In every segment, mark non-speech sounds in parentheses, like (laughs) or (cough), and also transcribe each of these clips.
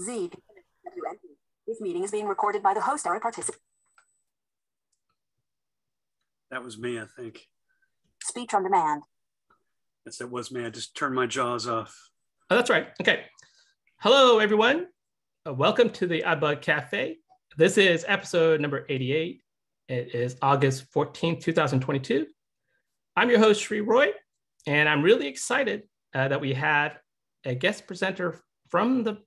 Z. This meeting is being recorded by the host or a participant. That was me, I think. Speech on demand. Yes, that was me. I just turned my JAWS off. Oh, that's right. Okay. Hello, everyone. Uh, welcome to the iBug Cafe. This is episode number 88. It is August 14th, 2022. I'm your host, Sree Roy, and I'm really excited uh, that we have a guest presenter from the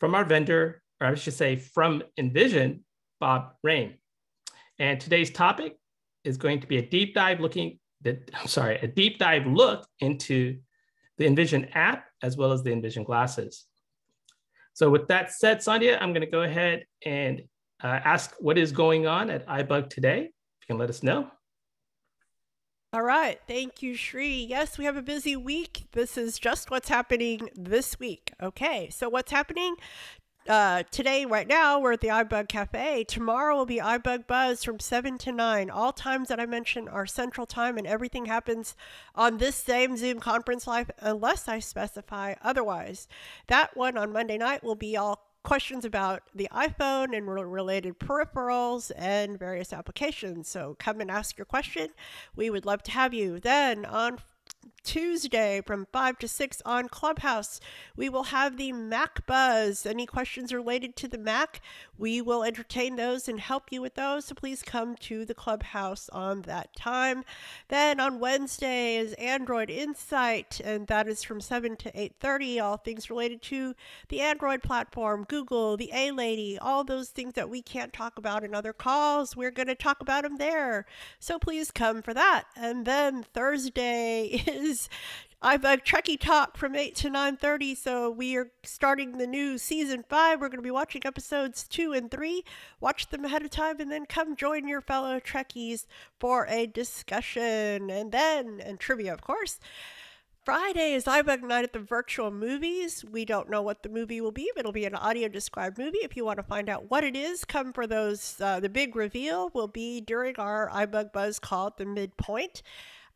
from our vendor, or I should say from Envision, Bob Roehm. And today's topic is going to be a deep dive looking, I'm sorry, a deep dive look into the Envision app as well as the Envision glasses. So with that said, Sandhya, I'm going to go ahead and uh, ask what is going on at iBug today. If you can let us know. All right. Thank you, Sree. Yes, we have a busy week. This is just what's happening this week. Okay. So, what's happening? Uh, today, right now, we're at the iBug Cafe. Tomorrow will be iBug Buzz from 7 to 9. All times that I mention are central time, and everything happens on this same Zoom conference live unless I specify otherwise. That one on Monday night will be all questions about the iPhone and related peripherals and various applications. So come and ask your question. We would love to have you. Then on Tuesday from 5 to 6 on Clubhouse. We will have the Mac Buzz. Any questions related to the Mac, we will entertain those and help you with those. So please come to the Clubhouse on that time. Then on Wednesday is Android Insight, and that is from 7 to 8.30, all things related to the Android platform, Google, the A-Lady, all those things that we can't talk about in other calls. We're going to talk about them there. So please come for that. And then Thursday is I've a Trekkie Talk from 8 to 9.30, so we are starting the new season 5. We're going to be watching episodes 2 and 3. Watch them ahead of time and then come join your fellow Trekkies for a discussion. And then, and trivia, of course. Friday is iBug Night at the Virtual Movies. We don't know what the movie will be, but it'll be an audio described movie. If you want to find out what it is, come for those. Uh, the big reveal will be during our iBug Buzz call at the midpoint.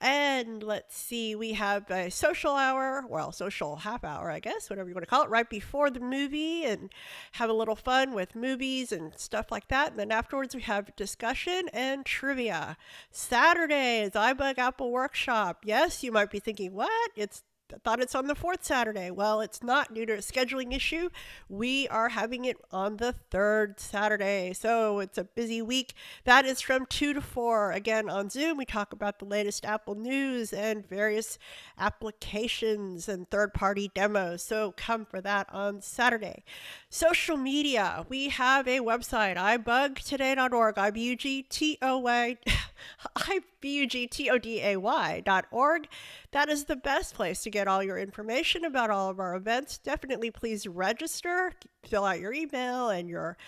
And let's see, we have a social hour, well, social half hour, I guess, whatever you want to call it, right before the movie and have a little fun with movies and stuff like that. And then afterwards, we have discussion and trivia. Saturday is iBug Apple Workshop. Yes, you might be thinking, what? It's I thought it's on the fourth Saturday. Well, it's not due to a scheduling issue. We are having it on the third Saturday. So it's a busy week. That is from 2 to 4. Again, on Zoom, we talk about the latest Apple news and various applications and third party demos. So come for that on Saturday. Social media. We have a website, ibugtoday.org, I B U G T O Y. (laughs) I-B-U-G-T-O-D-A-Y dot org. That is the best place to get all your information about all of our events. Definitely please register, fill out your email and your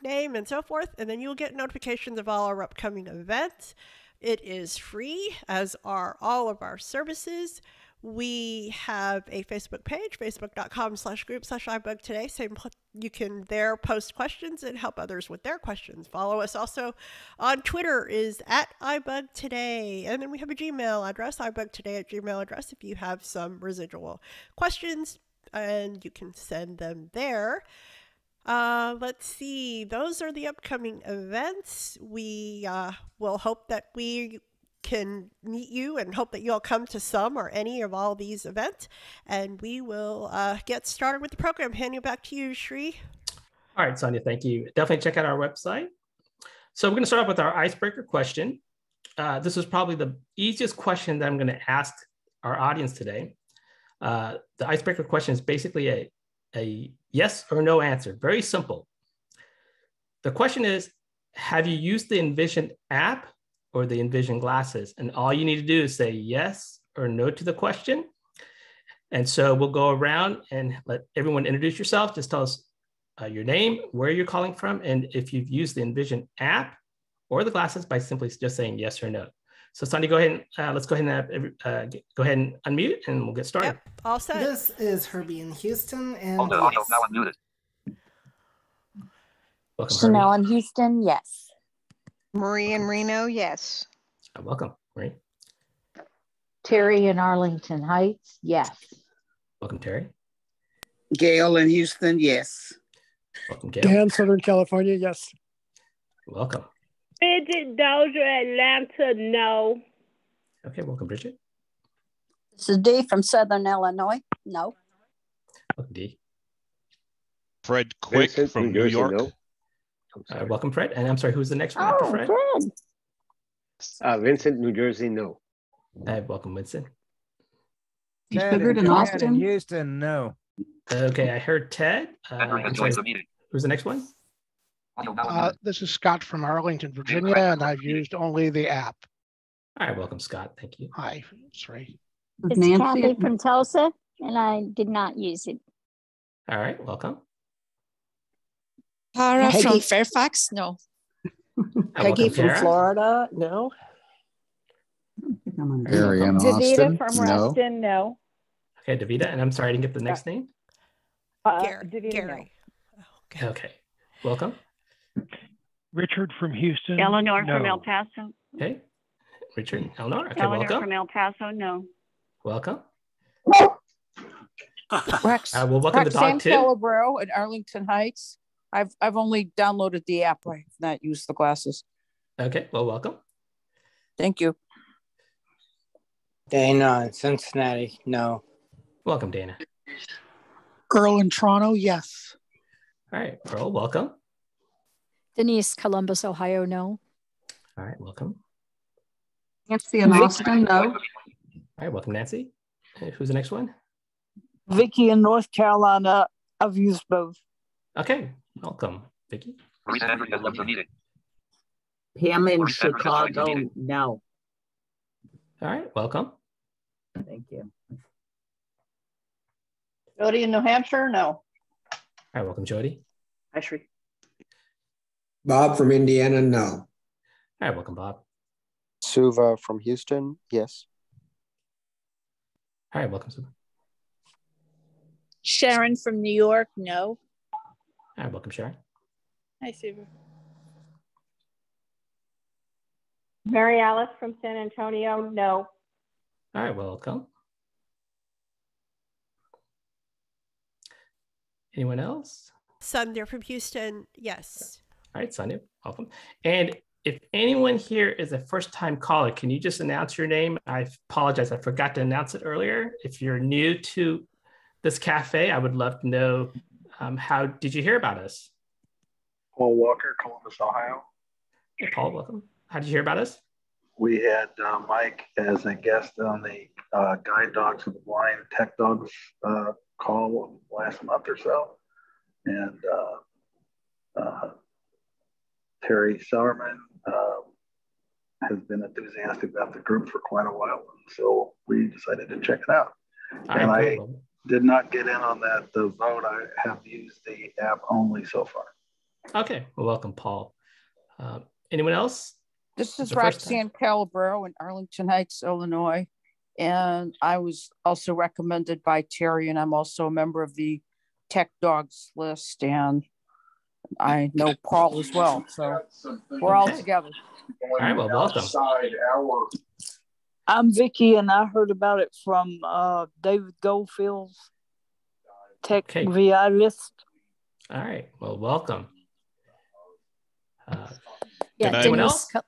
name and so forth, and then you'll get notifications of all our upcoming events. It is free, as are all of our services. We have a Facebook page, facebook.com slash group slash iBug today. Same, you can there post questions and help others with their questions. Follow us also on Twitter is at iBug today. And then we have a Gmail address, iBug today at Gmail address if you have some residual questions and you can send them there. Uh, let's see. Those are the upcoming events. We uh, will hope that we can meet you and hope that you'll come to some or any of all these events. And we will uh, get started with the program. Handing it back to you, Sree. All right, Sonia, thank you. Definitely check out our website. So we're going to start off with our icebreaker question. Uh, this is probably the easiest question that I'm going to ask our audience today. Uh, the icebreaker question is basically a, a yes or no answer, very simple. The question is, have you used the Envision app or the Envision glasses. And all you need to do is say yes or no to the question. And so we'll go around and let everyone introduce yourself. Just tell us uh, your name, where you're calling from, and if you've used the Envision app or the glasses by simply just saying yes or no. So Sandy, go ahead and uh, let's go ahead and uh, go ahead and unmute and we'll get started. Yep, all set. This is Herbie in Houston and oh, no, yes. now unmuted. Welcome, Chanel Herbie. in Houston, yes. Marie in Reno, yes. Uh, welcome, Marie. Terry in Arlington Heights, yes. Welcome, Terry. Gail in Houston, yes. Welcome, Gail. Dan, Southern California, yes. Welcome. Bridget Dozier, Atlanta, no. Okay, welcome, Bridget. This is Dee from Southern Illinois. No. Welcome, Dee. Fred Quick from New New York. no. Uh, welcome, Fred. And I'm sorry, who's the next one after Oh, Fred? Fred. Uh, Vincent, New Jersey, no. Uh, welcome, Winston. Ted Sugared in Ted Austin? Houston, no. Okay, I heard Ted. Uh, sorry, who's the next one? Uh, this is Scott from Arlington, Virginia, and I've used only the app. All right, welcome, Scott. Thank you. Hi, sorry. It's Kathy from Tulsa, and I did not use it. All right, welcome. Tara from Fairfax, no. (laughs) Uh, Peggy from Kara. Florida, no. Arian Austin, Davita from no. Reston, no. Okay, Davida, and I'm sorry I didn't get the next name. Uh, Gary. Davita, no. Gary. Okay, welcome. Richard from Houston. Eleanor from. El Paso. Okay, Richard, Eleanor. Okay, Eleanor welcome. from El Paso, no. Welcome. Rex, Uh, well, welcome the Roxanne dog too. Calabro in Arlington Heights. I've I've only downloaded the app. I've not used the glasses. Okay, well, welcome. Thank you. Dana in Cincinnati, no. Welcome, Dana. Earl in Toronto, yes. All right, Earl, welcome. Denise, Columbus, Ohio, no. All right, welcome. Nancy in Austin, no. All right, welcome, Nancy. Who's the next one? Vicky in North Carolina. I've used both. Okay, welcome, Vicky. Pam in Chicago, no. All right, welcome. Thank you. Jody in New Hampshire, no. All right, welcome, Jody. Hi, Sree. Bob from Indiana, no. All right, welcome, Bob. Suva from Houston, yes. All right, welcome, Suba. Sharon from New York, no. All right, welcome, Sharon. Hi, Suba. Mary Alice from San Antonio, no. All right, welcome. Anyone else? Sumner from Houston, yes. All right, Sonia, welcome. And if anyone here is a first time caller, can you just announce your name? I apologize, I forgot to announce it earlier. If you're new to this cafe, I would love to know um, how did you hear about us? Paul Walker, Columbus, Ohio. Hey, Paul, welcome. How did you hear about us? We had uh, Mike as a guest on the uh, Guide Dogs for the Blind Tech Dogs uh, call last month or so. And uh, uh, Terry Sauerman uh, has been enthusiastic about the group for quite a while. And so we decided to check it out. All and I. did not get in on that the vote. I have used the app only so far. Okay, well, welcome, Paul. Um, anyone else? This is The first time. Roxanne Calabro in Arlington Heights, Illinois. And I was also recommended by Terry, and I'm also a member of the Tech Dogs list. And I know Paul as well. So we're all together. All right, well, welcome. I'm Vicky, and I heard about it from uh, David Goldfield's Tech Okay. VI list. All right, well, welcome. Uh, Yeah, Denise. Co-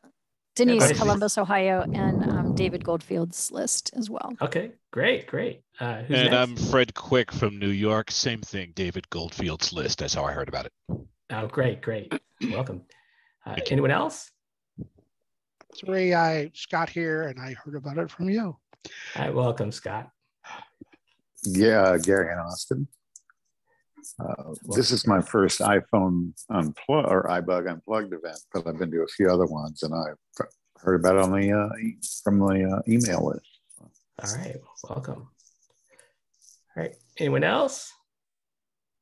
Denise, ahead. Columbus, Ohio, and um, David Goldfield's list as well. Okay, great, great. Uh, who's And next? I'm Fred Quick from New York. Same thing, David Goldfield's list. That's how I heard about it. Oh, great, great. Welcome. Uh, anyone else? Three, I Scott here, and I heard about it from you. All right, welcome, Scott. Yeah, Gary and Austin. Uh, this is my first iPhone unplug or iBug unplugged event, but I've been to a few other ones, and I've heard about it on the uh, from the uh, email list. All right, welcome. All right, anyone else?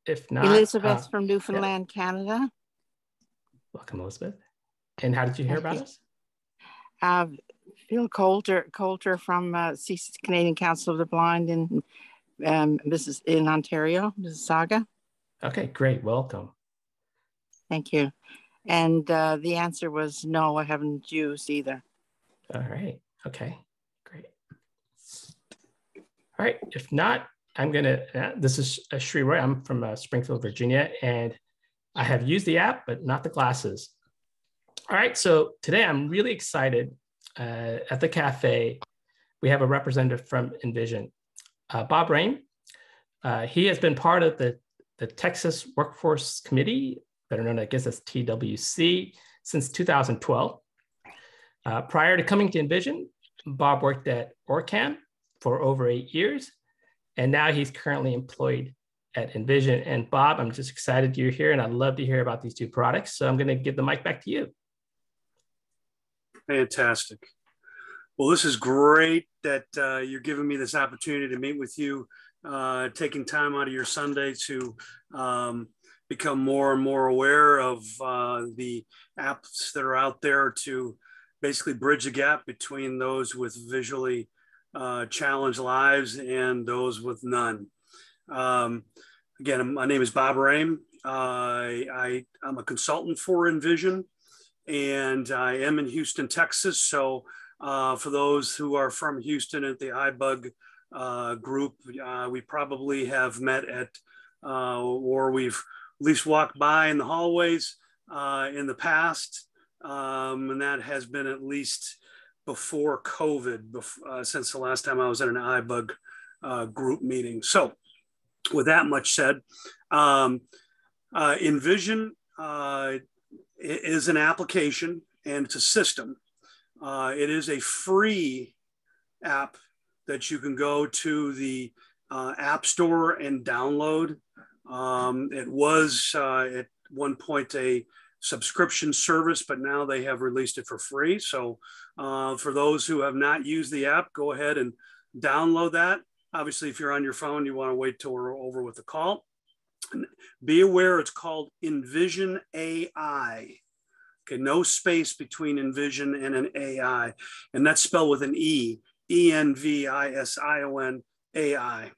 If not, Elizabeth uh, from Newfoundland, Canada. welcome, Elizabeth. And how did you hear about us? Uh, Phil Coulter, Coulter from uh, Canadian Council of the Blind in um, Mrs. in Ontario, Mississauga. Okay, great, welcome. Thank you. And uh, the answer was no, I haven't used either. All right, okay, great. All right, if not, I'm gonna, uh, this is uh, Sree Roy, I'm from uh, Springfield, Virginia, and I have used the app, but not the glasses. All right, so today I'm really excited. Uh, at the cafe, we have a representative from Envision, uh, Bob Roehm. Uh, he has been part of the, the Texas Workforce Committee, better known, I guess, as TWC, since 2012. Uh, prior to coming to Envision, Bob worked at OrCam for over eight years, and now he's currently employed at Envision. And Bob, I'm just excited you're here, and I'd love to hear about these two products. So I'm going to give the mic back to you. Fantastic. Well, this is great that uh, you're giving me this opportunity to meet with you, uh, taking time out of your Sunday to um, become more and more aware of uh, the apps that are out there to basically bridge the gap between those with visually uh, challenged lives and those with none. Um, again, my name is Bob Roehm. I, I, I'm a consultant for Envision and I am in Houston, Texas. So uh, for those who are from Houston at the iBug uh, group, uh, we probably have met at, uh, or we've at least walked by in the hallways uh, in the past. Um, and that has been at least before COVID, uh, since the last time I was at an iBug group meeting. So with that much said, um, Envision is an application and it's a system. Uh, it is a free app that you can go to the uh, App Store and download. Um, it was uh, at one point a subscription service, but now they have released it for free. So uh, for those who have not used the app, go ahead and download that. Obviously, if you're on your phone, you want to wait till we're over with the call. Be aware it's called Envision AI. Okay, no space between Envision and an AI. And that's spelled with an E, E N V I S I O N A I.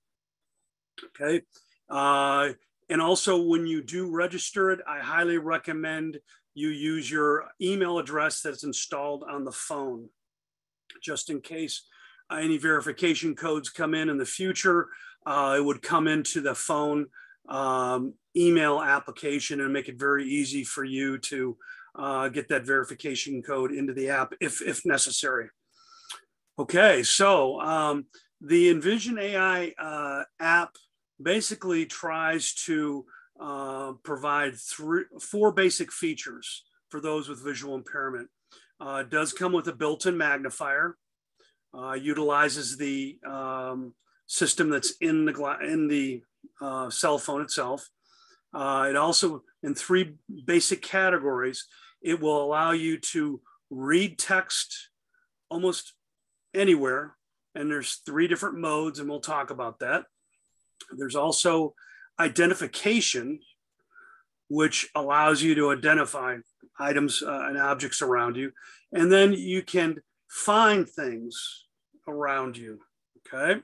Okay. Uh, and also, when you do register it, I highly recommend you use your email address that's installed on the phone, just in case any verification codes come in in the future. Uh, it would come into the phone um, email application and make it very easy for you to uh, get that verification code into the app if, if necessary. Okay, so um, the Envision AI uh, app basically tries to uh, provide three, four basic features for those with visual impairment. Uh, does come with a built-in magnifier, uh, utilizes the um, system that's in the, in the uh, cell phone itself. Uh, it also, in three basic categories, it will allow you to read text almost anywhere. And there's three different modes, and we'll talk about that. There's also identification, which allows you to identify items uh, and objects around you. And then you can find things around you. Okay.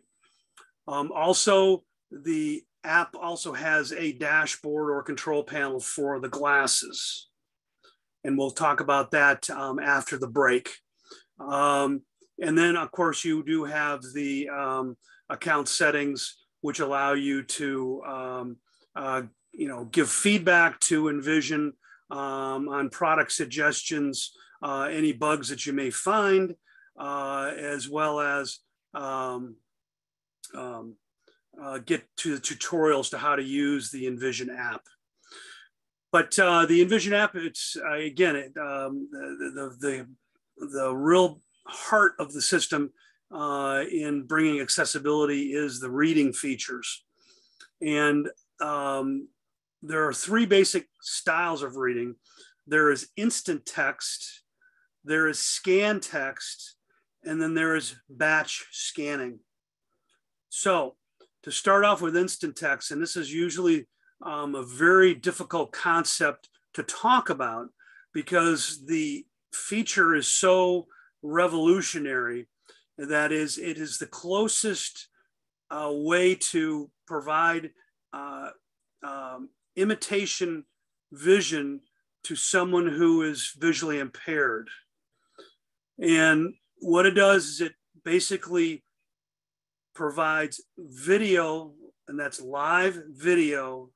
Um, also, the app also has a dashboard or control panel for the glasses. And we'll talk about that um, after the break. Um, and then, of course, you do have the um, account settings, which allow you to, um, uh, you know, give feedback to Envision um, on product suggestions, uh, any bugs that you may find, uh, as well as um, um, uh, get to the tutorials to how to use the Envision app. But uh, the Envision app, it's uh, again, it, um, the, the, the, the, real heart of the system uh, in bringing accessibility is the reading features. And um, there are three basic styles of reading. There is instant text, there is scan text, and then there is batch scanning. So to start off with instant text, and this is usually um, a very difficult concept to talk about because the feature is so revolutionary that is it is the closest uh, way to provide uh, um, imitation vision to someone who is visually impaired. And what it does is it basically provides video, and that's live video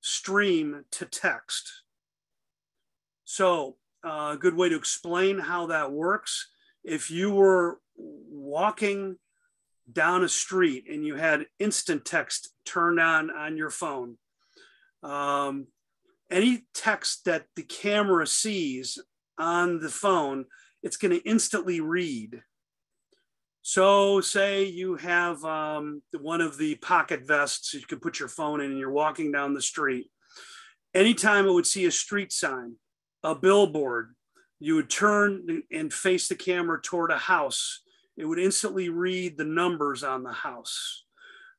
stream to text. So uh, a good way to explain how that works, if you were walking down a street and you had instant text turned on on your phone, um, any text that the camera sees on the phone, it's going to instantly read. So, say you have um, one of the pocket vests you can put your phone in and you're walking down the street. Anytime it would see a street sign, a billboard, you would turn and face the camera toward a house. It would instantly read the numbers on the house.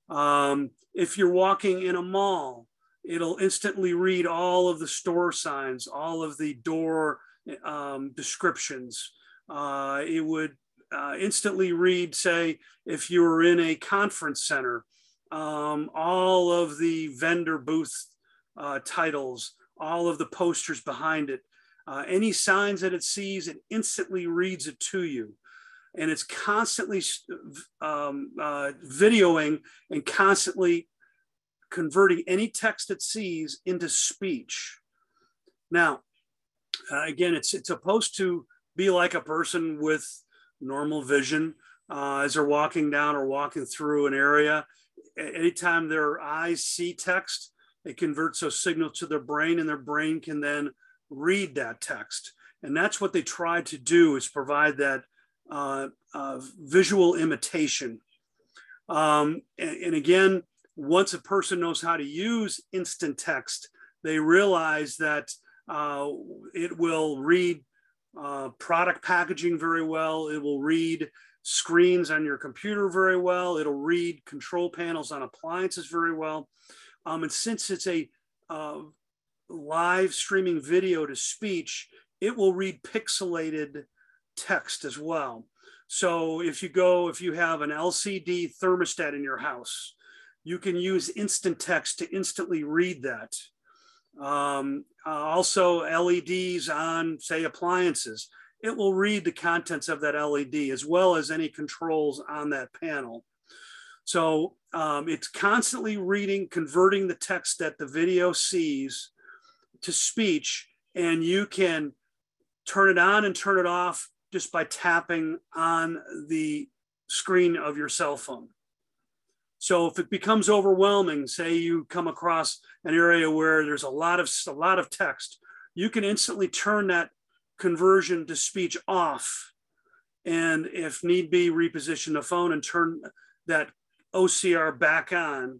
Um, if you're walking in a mall, it'll instantly read all of the store signs, all of the door um, descriptions. Uh, it would uh, instantly read, say, if you were in a conference center, um, all of the vendor booth uh, titles, all of the posters behind it, uh, any signs that it sees, it instantly reads it to you. And it's constantly um, uh, videoing and constantly converting any text it sees into speech. Now, uh, again, it's, it's supposed to be like a person with normal vision uh, as they're walking down or walking through an area. Anytime their eyes see text, it converts a signal to their brain and their brain can then read that text. And that's what they try to do is provide that uh, uh, visual imitation. Um, and, and, again, once a person knows how to use instant text, they realize that uh, it will read uh, product packaging very well. It will read screens on your computer very well. It'll read control panels on appliances very well. Um, and since it's a uh, live streaming video to speech, it will read pixelated text as well. So if you go, if you have an LCD thermostat in your house, you can use instant text to instantly read that. Um, uh, also LEDs on say appliances, it will read the contents of that LED as well as any controls on that panel. So um, it's constantly reading, converting the text that the video sees to speech, and you can turn it on and turn it off just by tapping on the screen of your cell phone. So if it becomes overwhelming, say you come across an area where there's a lot of a lot of text, you can instantly turn that conversion to speech off, and if need be, reposition the phone and turn that OCR back on,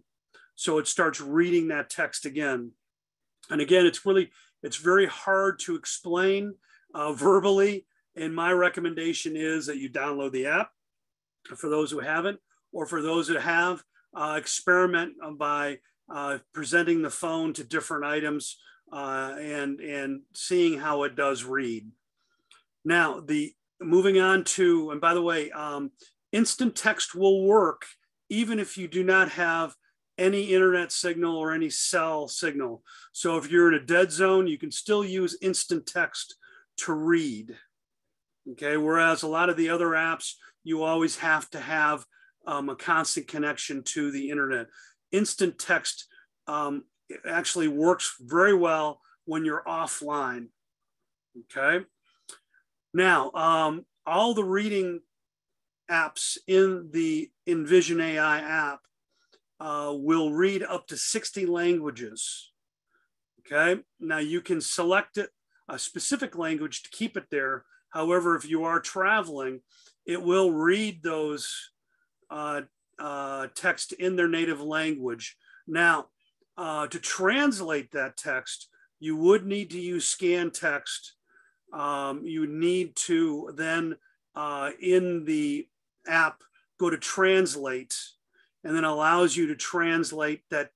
so it starts reading that text again. And again, it's really it's very hard to explain uh, verbally. And my recommendation is that you download the app for those who haven't, or for those that have, uh, experiment by uh, presenting the phone to different items uh, and, and seeing how it does read. Now, the moving on to, and by the way, um, instant text will work even if you do not have any internet signal or any cell signal. So if you're in a dead zone, you can still use instant text to read. Okay, whereas a lot of the other apps, you always have to have um, a constant connection to the internet. Instant text um, actually works very well when you're offline. Okay. Now, um, all the reading apps in the Envision AI app uh, will read up to 60 languages. Okay. Now you can select it, a specific language to keep it there. However, if you are traveling, it will read those uh, uh, text in their native language. Now, uh, to translate that text, you would need to use scan text. Um, you need to then, uh, in the app, go to translate, and then allows you to translate that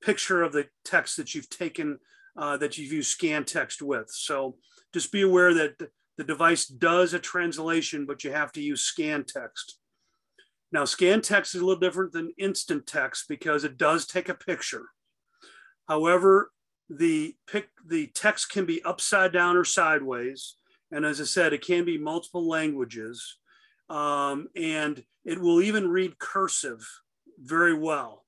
picture of the text that you've taken, uh, that you've used scan text with. So just be aware that the device does a translation, but you have to use scan text. Now, scan text is a little different than instant text because it does take a picture. However, the pic, the text can be upside down or sideways. And as I said, it can be multiple languages. Um, and it will even read cursive very well.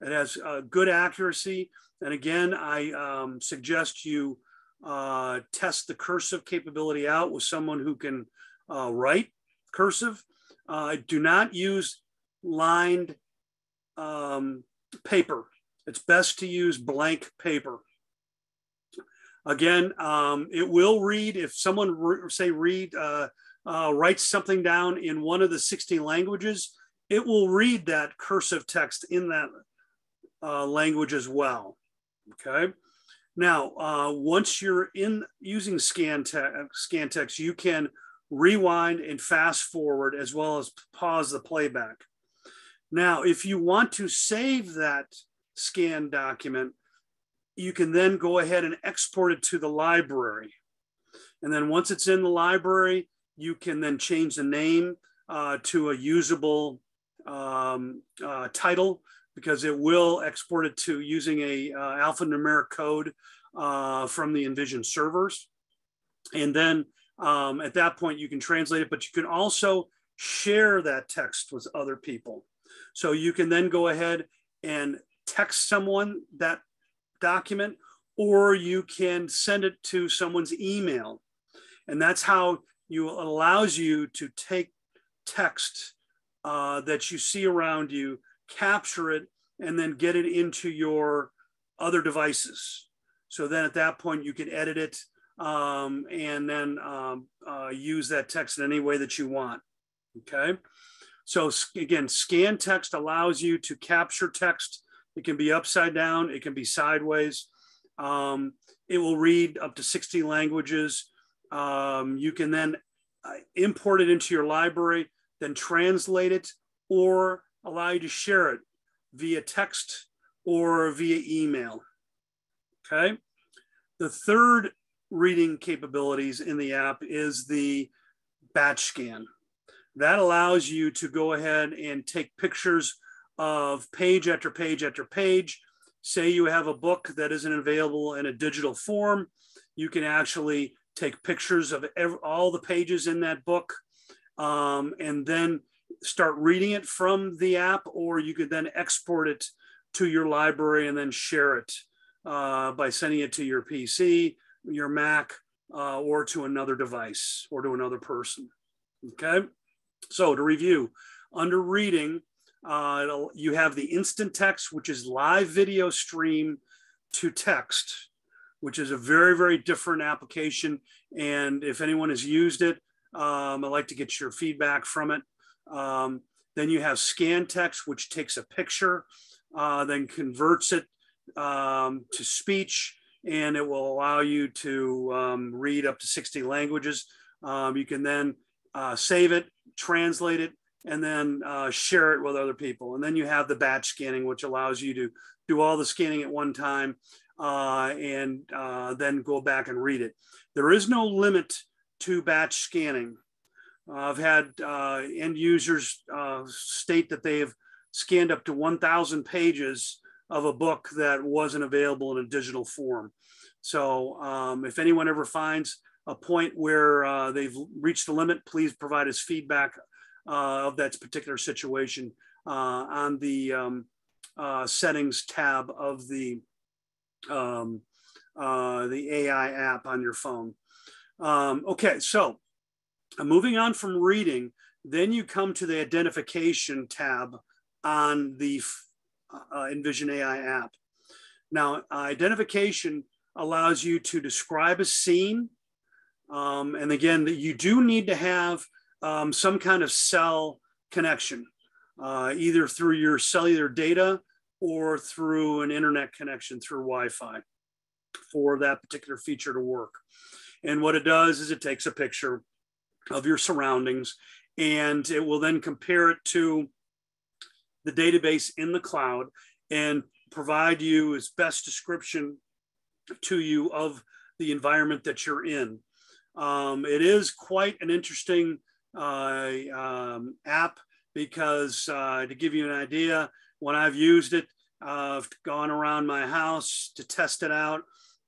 It has uh, good accuracy. And again, I um, suggest you uh, test the cursive capability out with someone who can uh, write cursive. Uh, do not use lined um, paper. It's best to use blank paper. Again, um, it will read if someone re say read uh, uh, writes something down in one of the 60 languages, it will read that cursive text in that uh, language as well. Okay. Now, uh, once you're in using scan, te scan text, you can rewind and fast forward as well as pause the playback. Now, if you want to save that scan document, you can then go ahead and export it to the library. And then once it's in the library, you can then change the name uh, to a usable um, uh, title because it will export it to using a uh, alphanumeric code uh, from the Envision servers. And then um, at that point, you can translate it, but you can also share that text with other people. So you can then go ahead and text someone that document, or you can send it to someone's email. And that's how you allows you to take text uh, that you see around you, capture it, and then get it into your other devices. So then at that point, you can edit it um, and then um, uh, use that text in any way that you want. Okay. So again, scan text allows you to capture text it can be upside down, it can be sideways. Um, it will read up to 60 languages. Um, you can then uh, import it into your library, then translate it, or allow you to share it via text or via email. Okay. The third reading capabilities in the app is the batch scan. That allows you to go ahead and take pictures of page after page after page. Say you have a book that isn't available in a digital form, you can actually take pictures of every, all the pages in that book um, and then start reading it from the app, or you could then export it to your library and then share it uh, by sending it to your PC, your Mac, uh, or to another device or to another person. Okay. So to review, under reading, uh, you have the instant text, which is live video stream to text, which is a very, very different application. And if anyone has used it, um, I'd like to get your feedback from it. Um, then you have scan text, which takes a picture, uh, then converts it um, to speech, and it will allow you to um, read up to 60 languages. Um, you can then uh, save it, translate it, and then uh, share it with other people. And then you have the batch scanning, which allows you to do all the scanning at one time uh, and uh, then go back and read it. There is no limit to batch scanning. I've had uh, end users uh, state that they have scanned up to 1,000 pages of a book that wasn't available in a digital form. So um, if anyone ever finds a point where uh, they've reached the limit, please provide us feedback uh, of that particular situation uh, on the um, uh, settings tab of the um, the AI app on your phone. Um, okay, so moving on from reading, then you come to the identification tab on the uh, Envision AI app. Now, identification allows you to describe a scene. Um, and again, you do need to have um, some kind of cell connection, uh, either through your cellular data or through an internet connection through Wi-Fi for that particular feature to work. And what it does is it takes a picture of your surroundings and it will then compare it to the database in the cloud and provide you as best description to you of the environment that you're in. Um, it is quite an interesting uh, um, app because uh, to give you an idea, when I've used it, I've gone around my house to test it out.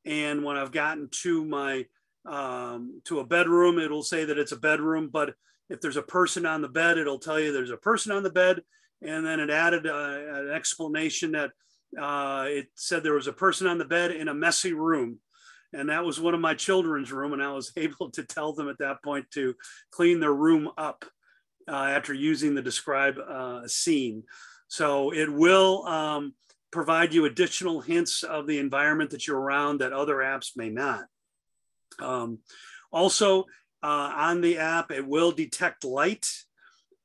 And when I've gotten to my um, to a bedroom, it'll say that it's a bedroom. But if there's a person on the bed, it'll tell you there's a person on the bed. And then it added uh, an explanation that uh, it said there was a person on the bed in a messy room. And that was one of my children's room. And I was (laughs) able to tell them at that point to clean their room up uh, after using the describe uh, scene. So it will um, provide you additional hints of the environment that you're around that other apps may not. Um, also, uh, on the app, it will detect light.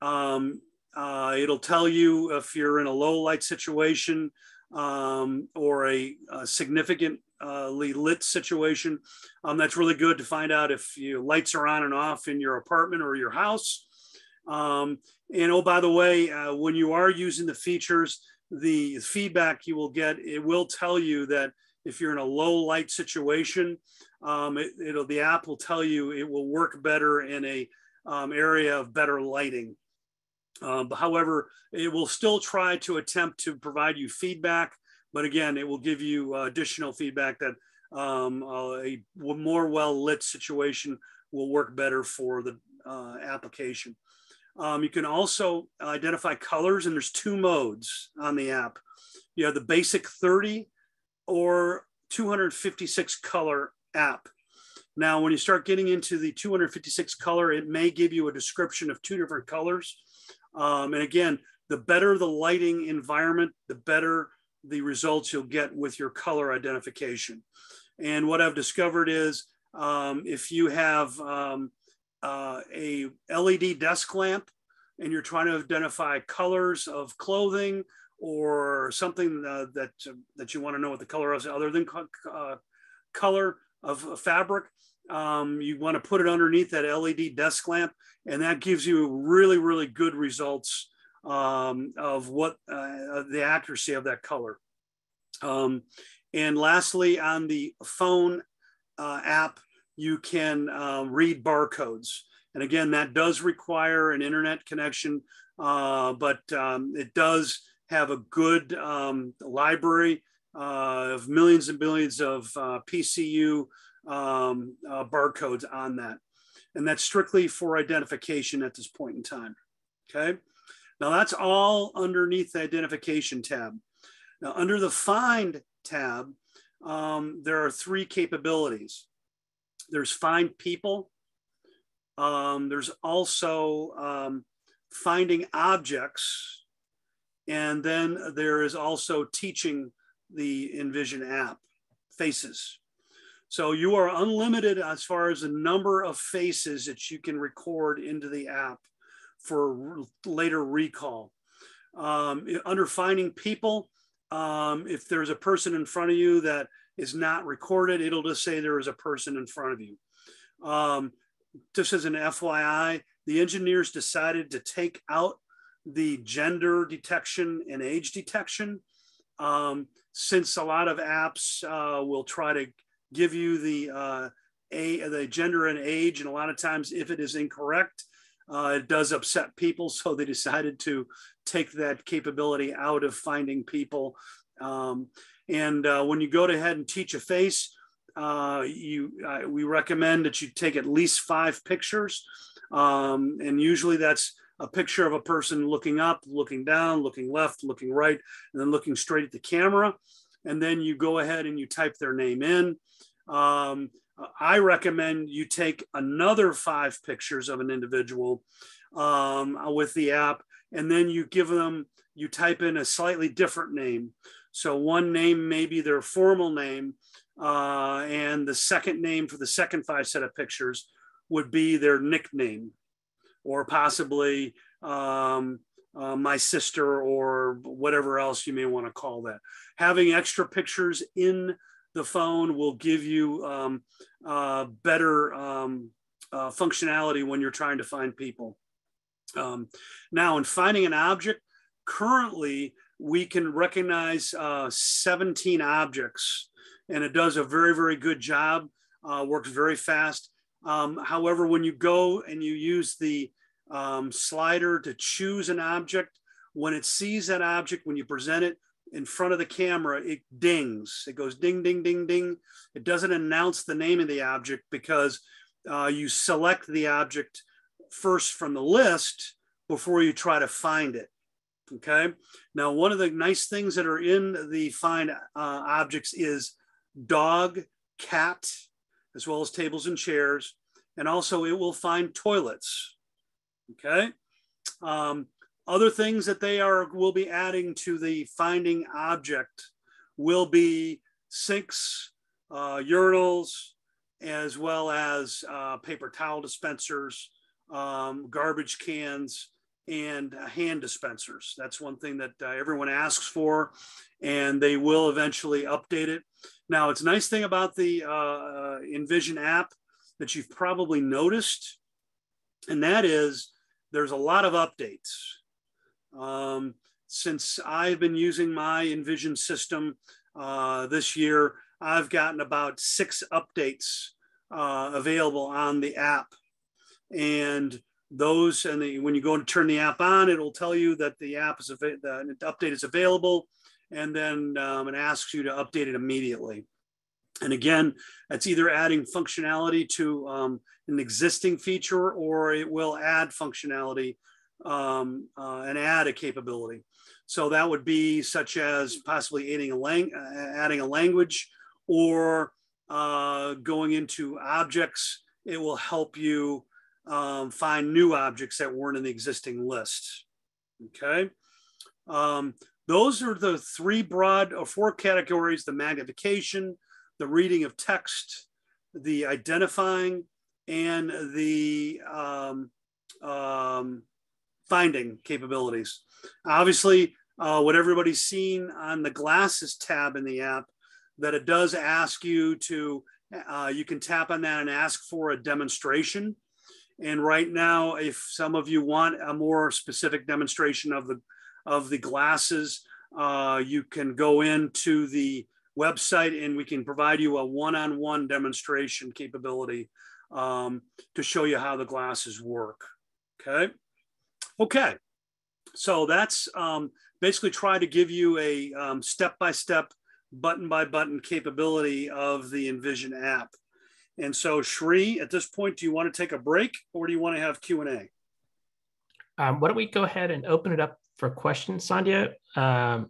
Um, uh, it'll tell you if you're in a low light situation um, or a, a significantly lit situation. Um, that's really good to find out if your lights are on and off in your apartment or your house. Um, and oh, by the way, uh, when you are using the features, the feedback you will get, it will tell you that if you're in a low light situation, um, it, will the app will tell you it will work better in a um, area of better lighting. Um, however, it will still try to attempt to provide you feedback, but again, it will give you uh, additional feedback that um, uh, a more well lit situation will work better for the uh, application. Um, you can also identify colors, and there's two modes on the app. You have the basic 30 or 256 color app. Now, when you start getting into the 256 color, it may give you a description of two different colors. Um, and again, the better the lighting environment, the better the results you'll get with your color identification. And what I've discovered is um, if you have um, uh, a LED desk lamp and you're trying to identify colors of clothing or something uh, that uh, that you want to know what the color is other than co uh, color of fabric, um, you want to put it underneath that LED desk lamp, and that gives you really really good results um, of what uh, the accuracy of that color. Um, and lastly, on the phone uh, app, you can uh, read barcodes. And again, that does require an internet connection, uh, but um, it does have a good um, library uh, of millions and billions of uh, PCU um, uh, barcodes on that. And that's strictly for identification at this point in time. Okay. Now that's all underneath the identification tab. Now under the find tab, um, there are three capabilities there's find people. Um, there's also um, finding objects. And then there is also teaching the Envision app, faces. So you are unlimited as far as the number of faces that you can record into the app for later recall. Um, under finding people, um, if there's a person in front of you that is not recorded, it'll just say there is a person in front of you. Um, just as an FYI, the engineers decided to take out the gender detection and age detection um, since a lot of apps uh, will try to give you the uh, a the gender and age, and a lot of times if it is incorrect, uh, it does upset people. (laughs) So they decided to take that capability out of finding people. Um, and uh, when you go ahead and teach a face, uh, you uh, we recommend that you take at least five pictures, um, and usually that's a picture of a person looking up, looking down, looking left, looking right, and then looking straight at the camera. And then you go ahead and you type their name in. Um, I recommend you take another five pictures of an individual um, with the app, and then you give them, you type in a slightly different name. So one name may be their formal name, uh, and the second name for the second five set of pictures would be their nickname, or possibly um, uh, my sister or whatever else you may want to call that. Having extra pictures in the phone will give you um, uh, better um, uh, functionality when you're trying to find people. Um, now, in finding an object, currently we can recognize uh, 17 objects and it does a very, very good job, uh, works very fast. Um, however, when you go and you use the um, slider to choose an object, when it sees that object, when you present it in front of the camera, it dings. It goes ding, ding, ding, ding. It doesn't announce the name of the object because uh, you select the object first from the list before you try to find it. Okay. Now, one of the nice things that are in the find uh, objects is dog, cat, as well as tables and chairs. And also it will find toilets. Okay. Um, other things that they are will be adding to the finding object will be sinks, uh, urinals, as well as uh, paper towel dispensers, um, garbage cans, and uh, hand dispensers. That's one thing that uh, everyone asks for, and they will eventually update it. Now, it's a nice thing about the uh, Envision app that you've probably noticed, and that is there's a lot of updates. Um, since I've been using my Envision system uh, this year, I've gotten about six updates uh, available on the app. And those, and the, when you go to turn the app on, it'll tell you that the app is, the update is available. And then um, it asks you to update it immediately. And again, it's either adding functionality to um, an existing feature or it will add functionality um, uh, and add a capability. So that would be such as possibly adding a, lang adding a language or uh, going into objects. It will help you um, find new objects that weren't in the existing list. Okay. Um, those are the three broad or four categories, the magnification, the reading of text, the identifying, and the um, um, finding capabilities. Obviously, uh, what everybody's seen on the glasses tab in the app, that it does ask you to, uh, you can tap on that and ask for a demonstration. And right now, if some of you want a more specific demonstration of the of the glasses, uh, you can go into the website and we can provide you a one-on-one demonstration capability um, to show you how the glasses work. Okay. Okay. So that's um, basically try to give you a um, step-by-step, button-by-button capability of the Envision app. And so Sree, at this point, do you want to take a break or do you want to have Q&A? Um, why don't we go ahead and open it up for questions, Sandhya? Um,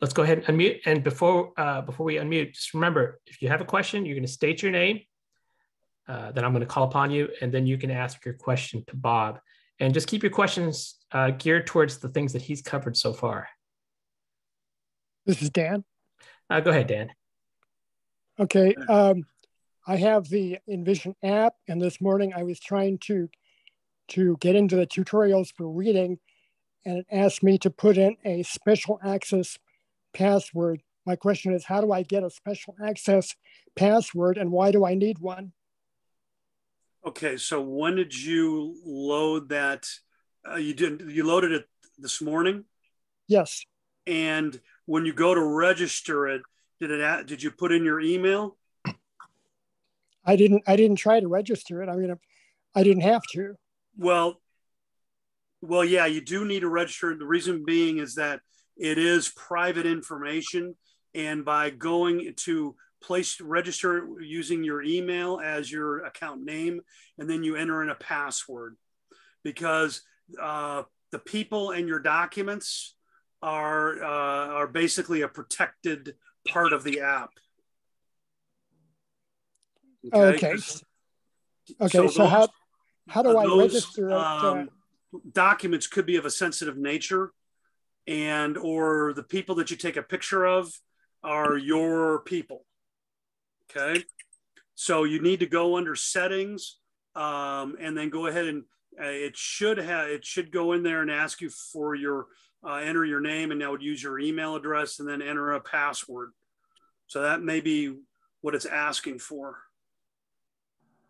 let's go ahead and unmute. And before uh, before we unmute, just remember, if you have a question, you're going to state your name. Uh, then I'm going to call upon you, and then you can ask your question to Bob. And just keep your questions uh, geared towards the things that he's covered so far. This is Dan. Uh, go ahead, Dan. Okay. Um, I have the Envision app, and this morning I was trying to to get into the tutorials for reading, and it asked me to put in a special access password. My question is, how do I get a special access password, and why do I need one? Okay, so when did you load that? Uh, you did you loaded it this morning? Yes. And when you go to register it, did it did you put in your email? I didn't. I didn't try to register it. I mean, I didn't have to. Well, well, yeah, you do need to register. The reason being is that it is private information, and by going to place register using your email as your account name, and then you enter in a password, because uh, the people and your documents are uh, are basically a protected part of the app. Okay. Okay. So, so those, how how do uh, I those, register? Um, documents could be of a sensitive nature, and or the people that you take a picture of are your people. Okay. So you need to go under settings, um, and then go ahead and uh, it should have it should go in there and ask you for your uh, enter your name, and now would use your email address, and then enter a password. So that may be what it's asking for.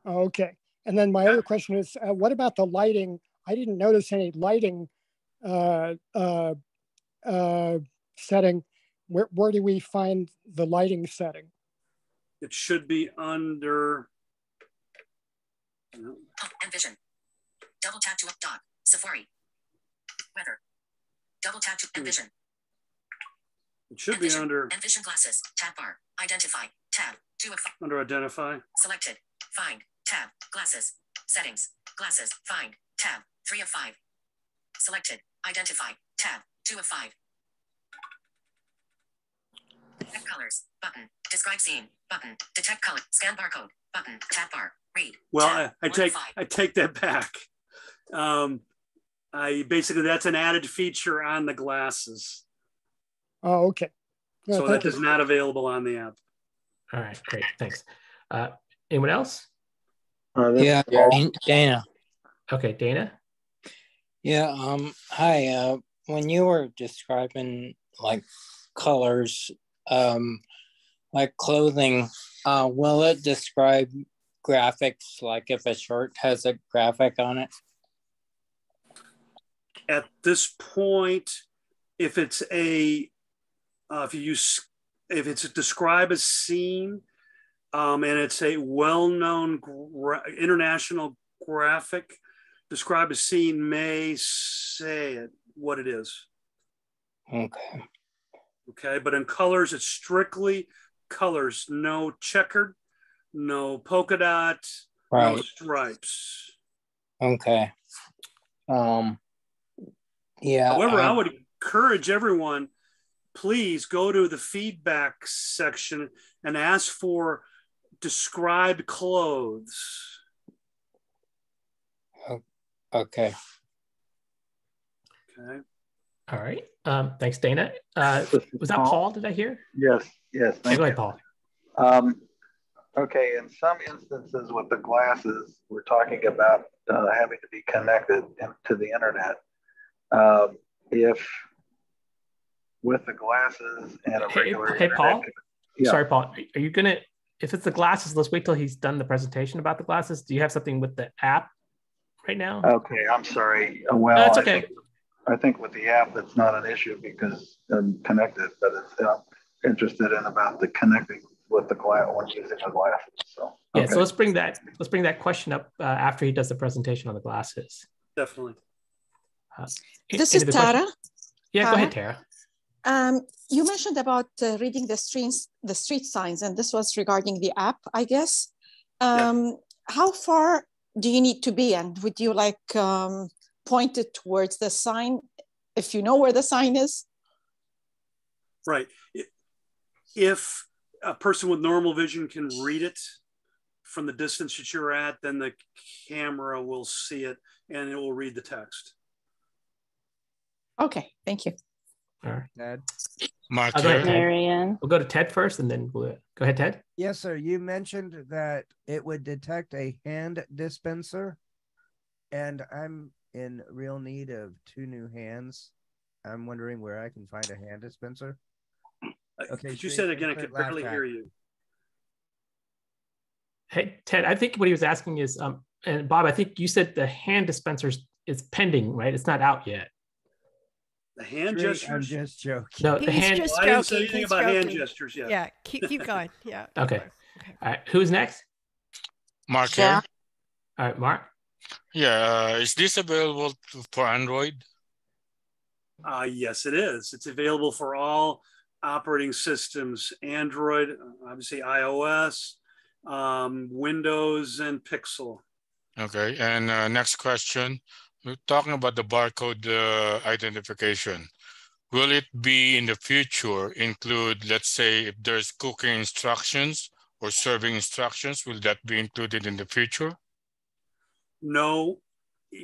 Okay. And then my other question is, uh, what about the lighting? I didn't notice any lighting uh, uh, uh, setting. Where, where do we find the lighting setting? It should be under. Envision. Double tap to up dog. Safari. Weather. Double tap to envision. It should envision. be under. Envision glasses. Tab bar. Identify. Tab. Two of. Under identify. Selected. Find. Tab. Glasses. Settings. Glasses. Find. Tab. Three of five. Selected. Identify. Tab. 2 of 5. Detect colors. Button. Describe scene. Button. Detect color. Scan barcode. Button. Tab bar. Read. Well, tab, I, I take. I take that back. Um, I basically that's an added feature on the glasses, Oh, okay. Yeah, so thank that you. is not available on the app. All right, great, thanks. Uh, anyone else? Yeah, Dana. Okay, Dana. Yeah, um, hi. Uh, when you were describing like colors, um, like clothing, uh, will it describe graphics? Like if a shirt has a graphic on it? At this point, if it's a uh, if you use if it's a describe a scene, um, and it's a well-known gra- international graphic, describe a scene may say it what it is. Okay. Okay, but in colors, it's strictly colors, no checkered, no polka dot, no stripes. Okay. Um, yeah. However, I um, would encourage everyone, please go to the feedback section and ask for described clothes. Okay. Okay. All right. Um, thanks, Dana. Uh, was that Paul? Did I hear? Yes, yes. Thank go ahead, Paul. Um, okay, in some instances with the glasses, we're talking about uh, having to be connected to the internet. Um, if with the glasses and a Hey, regular hey, internet Paul. Yeah. Sorry, Paul. Are you gonna? If it's the glasses, let's wait till he's done the presentation about the glasses. Do you have something with the app right now? Okay, I'm sorry. Well, That's I okay. Think- I think with the app, it's not an issue because I'm connected, but it's uh, interested in about the connecting with the glass when using the glasses. So Yeah. okay. So let's bring that. Let's bring that question up uh, after he does the presentation on the glasses. Definitely. Uh, This any is other questions? Tara. Yeah. Go ahead, Tara. Um, you mentioned about uh, reading the streets, the street signs, and this was regarding the app, I guess. Um, How far do you need to be, and would you like um, point it towards the sign if you know where the sign is? Right. If a person with normal vision can read it from the distance that you're at, then the camera will see it and it will read the text. Okay, thank you. All right. Ted. Mark go ahead, here. Ted. Marianne. We'll go to Ted first, and then we'll go ahead, Ted. Yes, sir. You mentioned that it would detect a hand dispenser, and I'm in real need of two new hands. I'm wondering where I can find a hand dispenser. Okay, Could you Sree, say that again? I insert could barely laugh hear you. Hey, Ted. I think what he was asking is, um, and Bob, I think you said the hand dispensers is pending, right? It's not out yet. The hand Sree, gestures. I'm just joking. No, the He's hand. just Well, I didn't say anything He's about hand gestures yet. Yeah, keep, keep going. Yeah. (laughs) Okay. All right. Who's next? Mark here. All right, Mark. Yeah, uh, is this available to- for Android? Uh, yes, it is. It's available for all operating systems Android, obviously iOS, um, Windows, and Pixel. Okay, and uh, next question. We're talking about the barcode uh, identification. Will it be in the future include, let's say, if there's cooking instructions or serving instructions, will that be included in the future? No,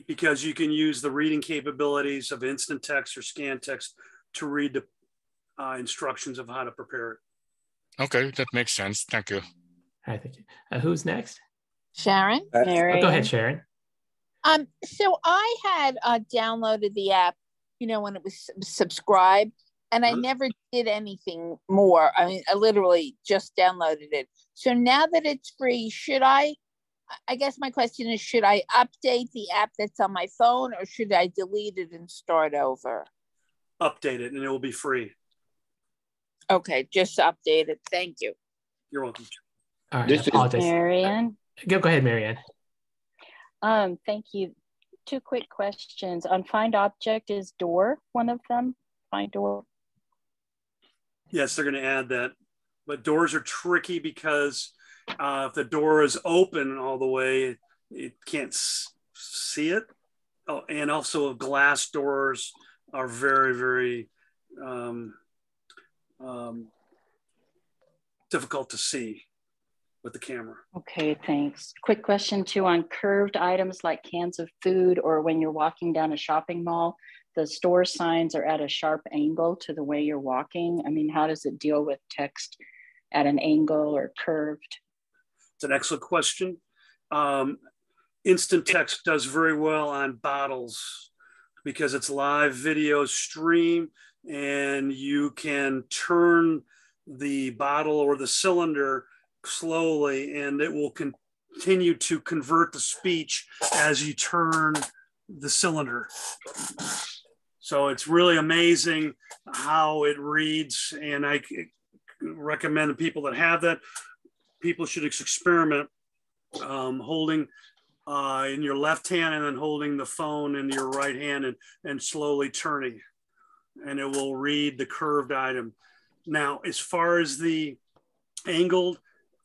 because you can use the reading capabilities of instant text or scan text to read the uh, instructions of how to prepare it. Okay, that makes sense. Thank you. All right, thank you. Uh, who's next? Sharon? Oh, go ahead, Sharon. Um, so I had uh, downloaded the app, you know, when it was sub- subscribed, and I never did anything more. I mean, I literally just downloaded it. So now that it's free, should I? I guess my question is should I update the app that's on my phone or should I delete it and start over? Update it and it will be free. Okay, just update it. Thank you. You're welcome. All right, This I is- apologize. Marianne? Go, go ahead, Marianne. Um, thank you. Two quick questions. On find object, is door one of them? Find door. Yes, they're going to add that. But doors are tricky because uh, if the door is open all the way, it can't s- see it. Oh, and also glass doors are very, very um, um, difficult to see with the camera. Okay, thanks. Quick question too on curved items like cans of food or when you're walking down a shopping mall, the store signs are at a sharp angle to the way you're walking. I mean, how does it deal with text at an angle or curved? It's an excellent question. Um, Instant Text does very well on bottles because it's live video stream and you can turn the bottle or the cylinder slowly and it will continue to convert the speech as you turn the cylinder. So it's really amazing how it reads. And I recommend the people that have that, people should experiment um, holding uh, in your left hand and then holding the phone in your right hand and, and slowly turning. And it will read the curved item. Now, as far as the angled,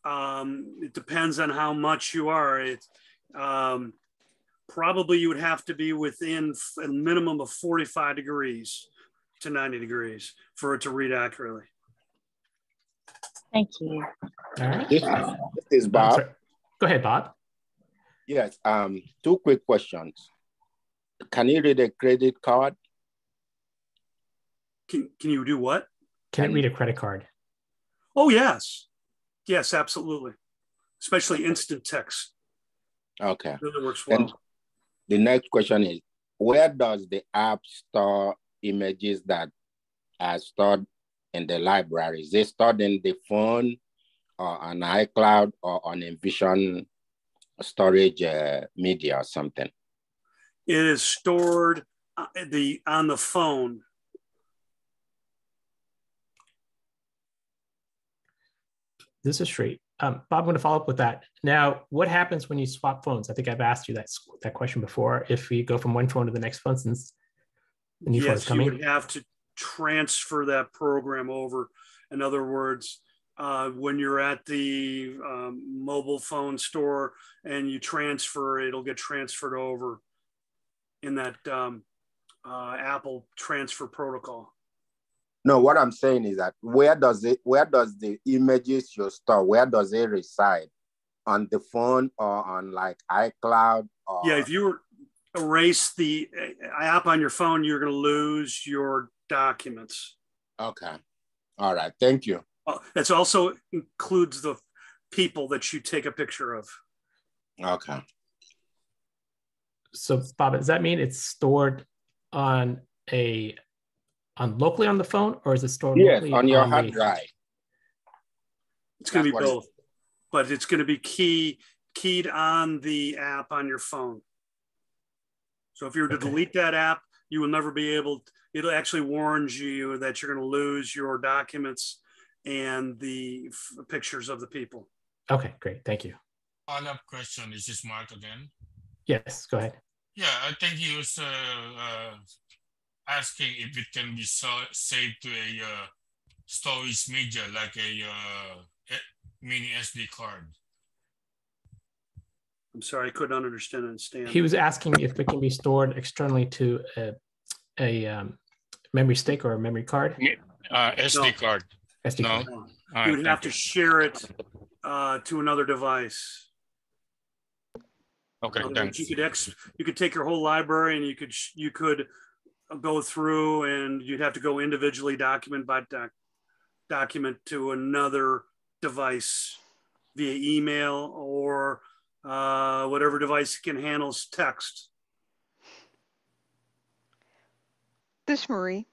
um, it depends on how much you are. It, um, probably you would have to be within a minimum of 45 degrees to 90 degrees for it to read accurately. Thank you. All right. This, this is Bob. Go ahead, Bob. Yes. Um, two quick questions. Can you read a credit card? Can, can you do what? Can it read a credit card? Oh, yes. Yes, absolutely. Especially instant text. Okay. It really works well. And the next question is where does the app store images that are stored in the library? Is it stored in the phone or on iCloud or on Envision storage uh, media or something? It is stored uh, the on the phone. This is Sree. Um, Bob, I'm going to follow up with that. Now, what happens when you swap phones? I think I've asked you that, that question before. If we go from one phone to the next phone since the new phone is Yes, you coming? would have to transfer that program over. In other words, uh, when you're at the um, mobile phone store and you transfer, it'll get transferred over in that um, uh, Apple transfer protocol. No, what I'm saying is that where does it where does the images you store, where does it reside? On the phone or on like iCloud or Yeah, if you erase the uh, app on your phone, you're going to lose your documents. Okay. All right. Thank you. Uh, It also includes the people that you take a picture of. Okay. So, Bob, does that mean it's stored on a on locally on the phone, or is it stored Yes, locally on your the- hard drive. It's going to That's be what it- both, but it's going to be key keyed on the app on your phone. So if you were to Okay. delete that app, you will never be able. It'll actually warns you that you're going to lose your documents and the f- pictures of the people. Okay, great. Thank you. Follow-up question, Is this is Mark again. Yes, go ahead. Yeah, I think he was uh, uh, asking if it can be so, saved to a uh, storage media like a uh, mini SD card. I'm sorry, I couldn't understand understand. He was asking if it can be stored externally to a, a um, memory stick or a memory card. Uh, SD No. card. SD no. card. All you right, would have thank to you. share it uh, to another device. Okay, In thanks. You could ex, you could take your whole library and you could, sh- you could go through and you'd have to go individually document by doc, document to another device via email or uh, whatever device can handle text. This Marie,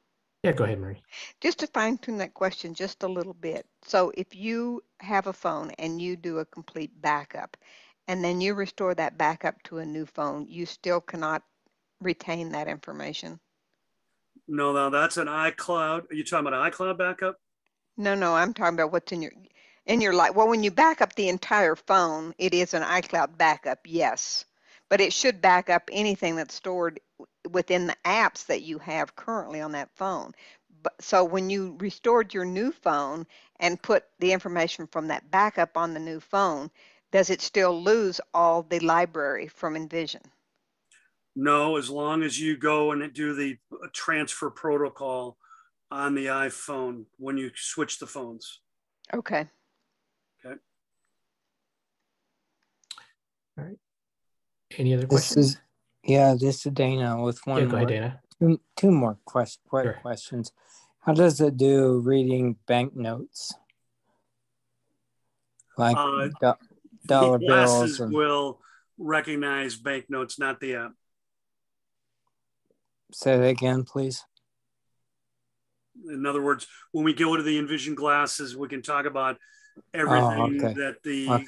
Yeah, go ahead, Marie. just to fine tune that question just a little bit. So if you have a phone and you do a complete backup and then you restore that backup to a new phone, you still cannot retain that information. No, no, that's an iCloud. Are you talking about an iCloud backup? No, no, I'm talking about what's in your in your life. Well, when you back up the entire phone, it is an iCloud backup, yes. But it should back up anything that's stored w- within the apps that you have currently on that phone. But so when you restored your new phone and put the information from that backup on the new phone, does it still lose all the library from Envision? No, as long as you go and do the uh, transfer protocol on the iPhone when you switch the phones. Okay. Okay. All right. Any other This questions? is, yeah, this is Dana with one Yeah, go ahead, more- Dana. Two, two more quest, quick questions. How does it do reading banknotes? Like Uh, do- dollar (laughs) the bills glasses and will recognize banknotes, not the app. say that again, please. In other words, when we go to the Envision glasses, we can talk about everything Oh, okay. that the Okay.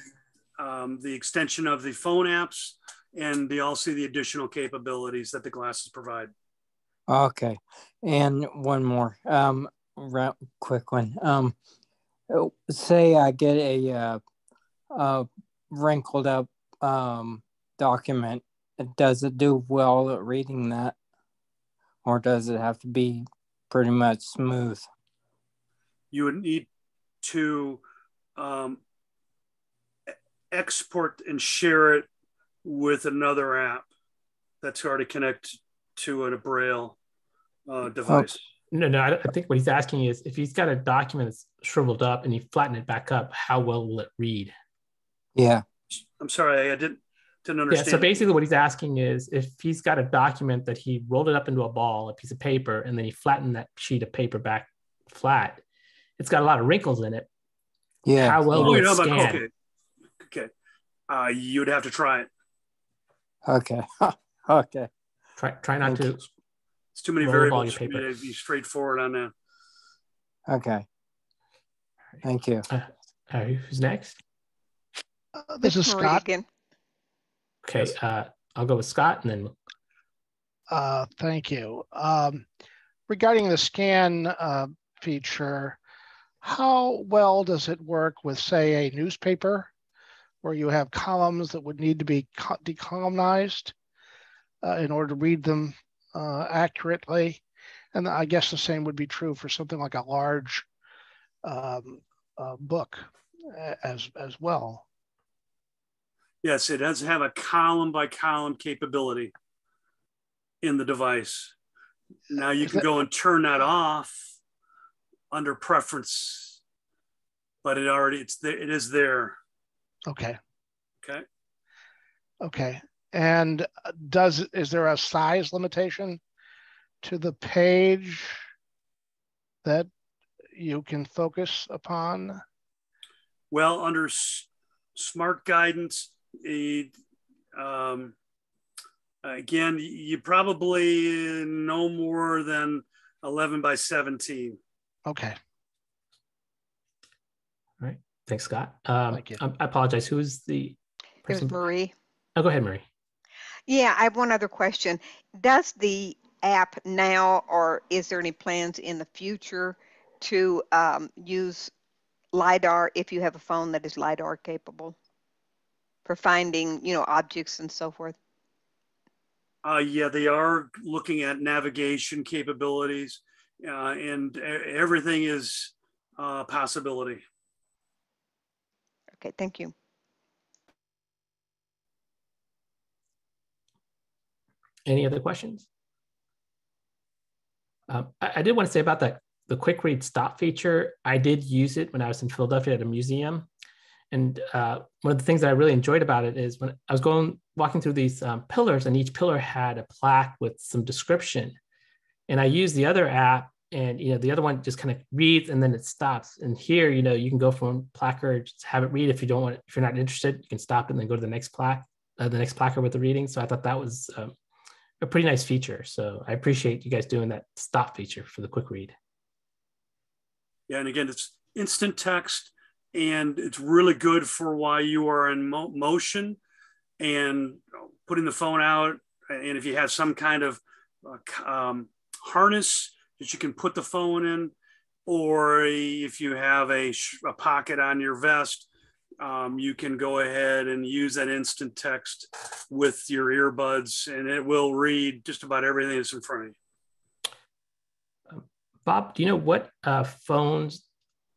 um, the extension of the phone apps and they all see the additional capabilities that the glasses provide. Okay. And one more, um, quick one. Um, say I get a, uh, uh, wrinkled up, um, document. Does it do well at reading that? Or does it have to be pretty much smooth? You would need to um, export and share it with another app that's already connected to a Braille uh, device. No, no. I, I think what he's asking is if he's got a document that's shriveled up and he flatten it back up, how well will it read? Yeah. I'm sorry, I didn't didn't understand. Yeah. understand. So basically, what he's asking is if he's got a document that he rolled it up into a ball, a piece of paper, and then he flattened that sheet of paper back flat, it's got a lot of wrinkles in it. Yeah. How well oh, will it know scan? okay, okay. Uh, you'd have to try it. Okay. (laughs) okay. Try try not Thank to. It's too many roll up all variables for me to be straightforward on that. Okay. Thank you. Uh, uh, who's next? This is Marie Scott. again. Okay, uh, I'll go with Scott, and then Uh, thank you. Um, regarding the scan uh, feature, how well does it work with, say, a newspaper where you have columns that would need to be co- decolumnized uh, in order to read them uh, accurately? And I guess the same would be true for something like a large um, uh, book as as well. Yes, it does have a column by column capability in the device. Now you Is can that- go and turn that off under preference, but it already it's there. It is there. Okay. Okay. Okay. And uh, does, is there a size limitation to the page that you can focus upon? Well, under s- smart guidance, it, um, again, you probably no more than 11 by 17. Okay. all right. Thanks, Scott. Um, Thank you. I, I apologize. Who is the It was person? Marie. Oh, go ahead, Marie. Yeah, I have one other question. Does the app now, or is there any plans in the future to um, use LiDAR if you have a phone that is LiDAR capable for finding, you know, objects and so forth? Uh, yeah, they are looking at navigation capabilities, uh, and everything is a possibility. Okay, thank you. Any other questions? Um, I, I did want to say about that the quick read stop feature. I did use it when I was in Philadelphia at a museum, and uh, one of the things that I really enjoyed about it is when I was going walking through these um, pillars, and each pillar had a plaque with some description, and I used the other app, and you know the other one just kind of reads and then it stops. And here, you know, you can go from placard, just have it read. If you don't want, if you're not interested, you can stop and then go to the next plaque, uh, the next placard with the reading. So I thought that was um, a pretty nice feature. So I appreciate you guys doing that stop feature for the quick read. Yeah, and again, it's instant text, and it's really good for while you are in mo- motion and putting the phone out. And if you have some kind of uh, um, harness that you can put the phone in, or if you have a, a pocket on your vest, um, you can go ahead and use that instant text with your earbuds, and it will read just about everything that's in front of you. Bob, do you know what uh, phones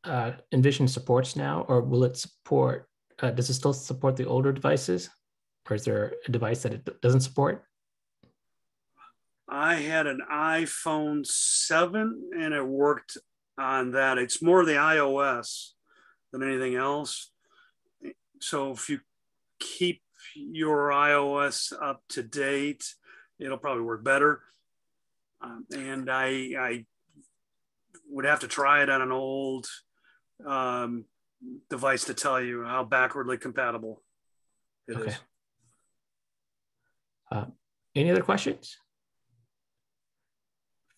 uh, Envision supports now, or will it support? Uh, does it still support the older devices, or is there a device that it doesn't support? I had an iPhone 7 and it worked on that. It's more the iOS than anything else. So if you keep your iOS up to date, it'll probably work better. Um, and I, I would have to try it on an old um, device to tell you how backwardly compatible it Okay. is. Uh, any other questions?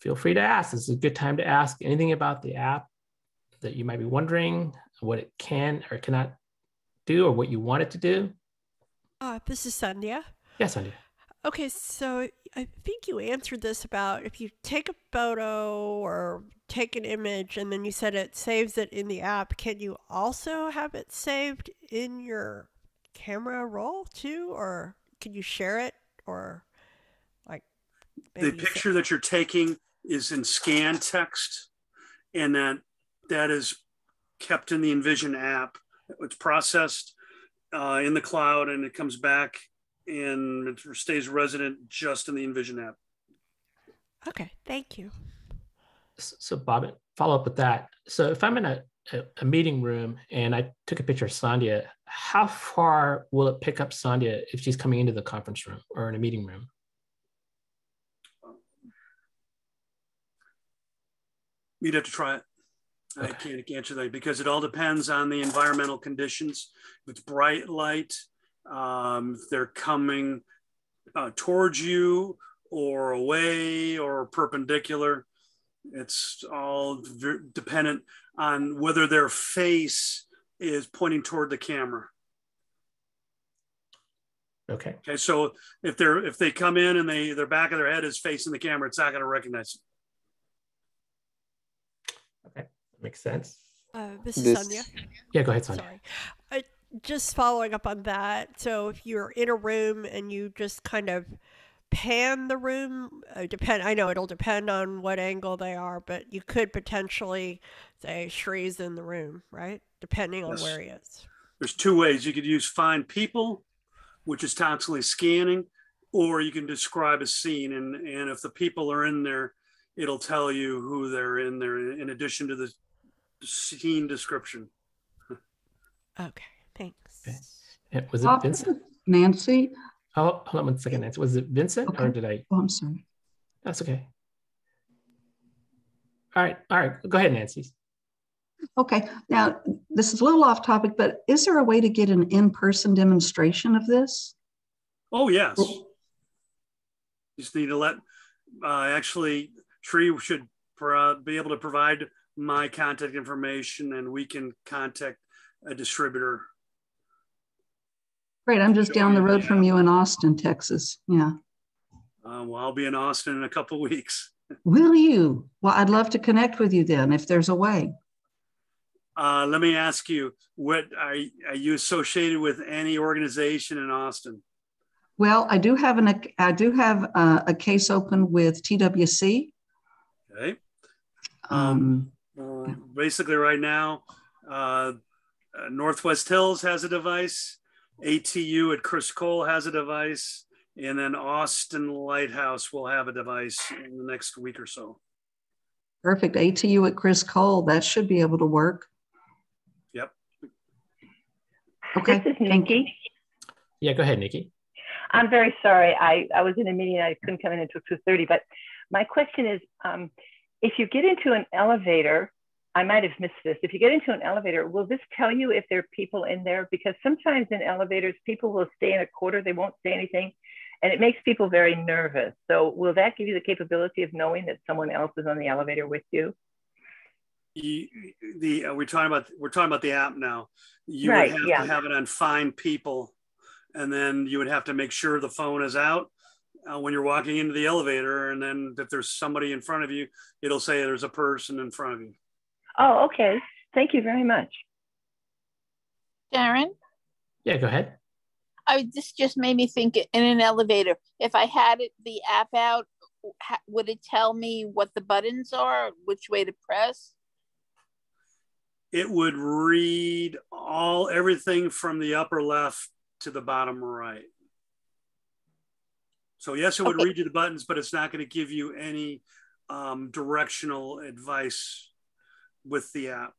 Feel free to ask. This is a good time to ask anything about the app that you might be wondering, what it can or cannot do, or what you want it to do. Uh, this is Sandhya. Yes, Andy. Okay, so I think you answered this about if you take a photo or take an image and then you said it saves it in the app, can you also have it saved in your camera roll too? Or can you share it? Or like the maybe sa- picture that you're taking is in scan text and that that is kept in the envision app it's processed uh, in the cloud and it comes back and it stays resident just in the envision app Okay, thank you. So, Bob, follow up with that. So, if I'm in a, a, a meeting room and I took a picture of Sandhya, how far will it pick up Sandhya if she's coming into the conference room or in a meeting room? You'd have to try it i can't answer that because it all depends on the environmental conditions if it's bright light um, if they're coming uh, towards you or away or perpendicular it's all dependent on whether their face is pointing toward the camera Okay. okay so if they're if they come in and they their back of their head is facing the camera it's not going to recognize it. Makes sense. Uh, this is This- Sonia. Yeah, go ahead, Sonia. Sorry. Uh, just following up on that. So if you're in a room and you just kind of pan the room, uh, depend. I know it'll depend on what angle they are, but you could potentially say Sree's in the room, right? Depending on Yes. where he is. there's two ways you could use find people which is constantly scanning or you can describe a scene and and if the people are in there it'll tell you who they're in there in addition to the scene description Okay, thanks. Yeah, Was it Uh, Vincent? Nancy? Oh, hold on one second, Nancy. Was it Vincent or did I? Oh, I'm sorry. That's okay. All right, all right. Go ahead, Nancy. Okay, now this is a little off topic, but is there a way to get an in-person demonstration of this? oh yes you just need to let uh, actually Sree should be able to provide my contact information and we can contact a distributor Great, I'm just down the road from you in Austin, Texas. Yeah. uh, well i'll be in austin in a couple (laughs) weeks Will you? Well, I'd love to connect with you then if there's a way. Uh, let me ask you, what are, are you associated with any organization in Austin? Well, I do have an I do have a, a case open with TWC. Okay. Um, Well, basically, right now, uh, uh, Northwest Hills has a device, ATU at Criss Cole has a device, and then Austin Lighthouse will have a device in the next week or so. perfect. ATU at Criss Cole. That should be able to work. Yep. Okay. This is Nikki. Yeah, go ahead, Nikki. I'm very sorry. I, I was in a meeting. I couldn't come in until 2.30. But my question is, um, if you get into an elevator, I might have missed this. If you get into an elevator, will this tell you if there are people in there? Because sometimes in elevators, people will stay in a quarter. They won't say anything. And it makes people very nervous. So will that give you the capability of knowing that someone else is on the elevator with you? You, the uh, we're talking about we're talking about the app now. You Right, would have yeah. to have it on find people, and then you would have to make sure the phone is out uh, when you're walking into the elevator. And then if there's somebody in front of you, it'll say there's a person in front of you. Oh, okay. Thank you very much. Darren, Yeah, go ahead. I this just made me think in an elevator. If I had it, the app out, would it tell me what the buttons are, which way to press? It would read all everything from the upper left to the bottom right. So yes, it would Okay. read you the buttons, but it's not going to give you any um, directional advice with the app.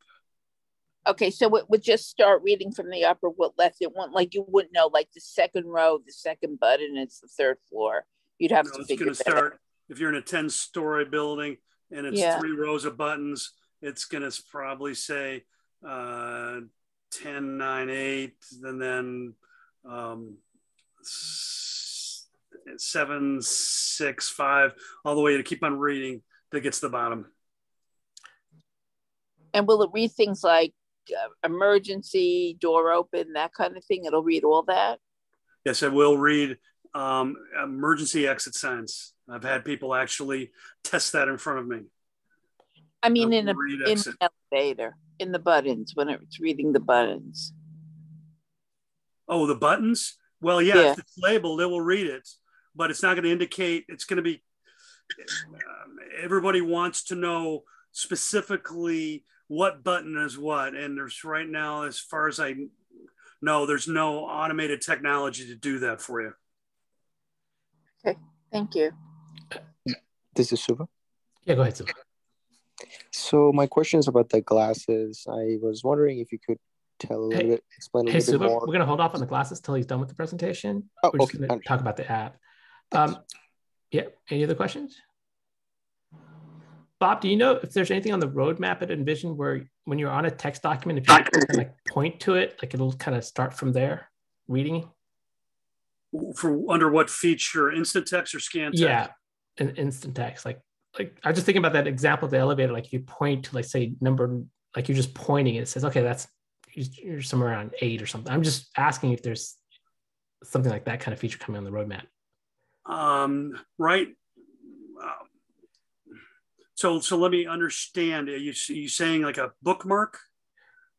Okay, so it would just start reading from the upper what left. It won't like you wouldn't know like the second row, the second button, it's the third floor. You'd have No, to it's figure going to that out. start if you're in a 10 story building and it's Yeah. three rows of buttons, it's going to probably say uh, 10, 9, 8, and then um, s- 7, 6, 5, all the way to keep on reading that gets to the bottom. And will it read things like uh, emergency, door open, that kind of thing? It'll read all that. Yes, it will read um, emergency exit signs. I've had people actually test that in front of me. I mean, in a in an elevator, in the buttons when it's reading the buttons. Oh, the buttons? Well, yeah, Yeah. if it's labeled, it will read it, but it's not going to indicate, it's going to be, um, everybody wants to know specifically what button is what. And there's right now, as far as I know, there's no automated technology to do that for you. Okay, thank you. This is Suva. Yeah, go ahead, Suva. So my question is about the glasses. I was wondering if you could tell a little Hey- bit, explain a Hey, little bit Suba, more. we're going to hold off on the glasses till he's done with the presentation. Oh, we're just okay, going to talk about the app. Um, yeah, any other questions? Bob, do you know if there's anything on the roadmap at Envision where when you're on a text document, if you kind of like point to it, like it'll kind of start from there, reading? For under what feature, instant text or scan text? Yeah, an instant text. Like, like I was just thinking about that example of the elevator. Like, if you point to, like, say, number, like you're just pointing, it says, okay, that's you're somewhere around eight or something. I'm just asking if there's something like that kind of feature coming on the roadmap. Um, right. So, so let me understand. Are you, you saying like a bookmark?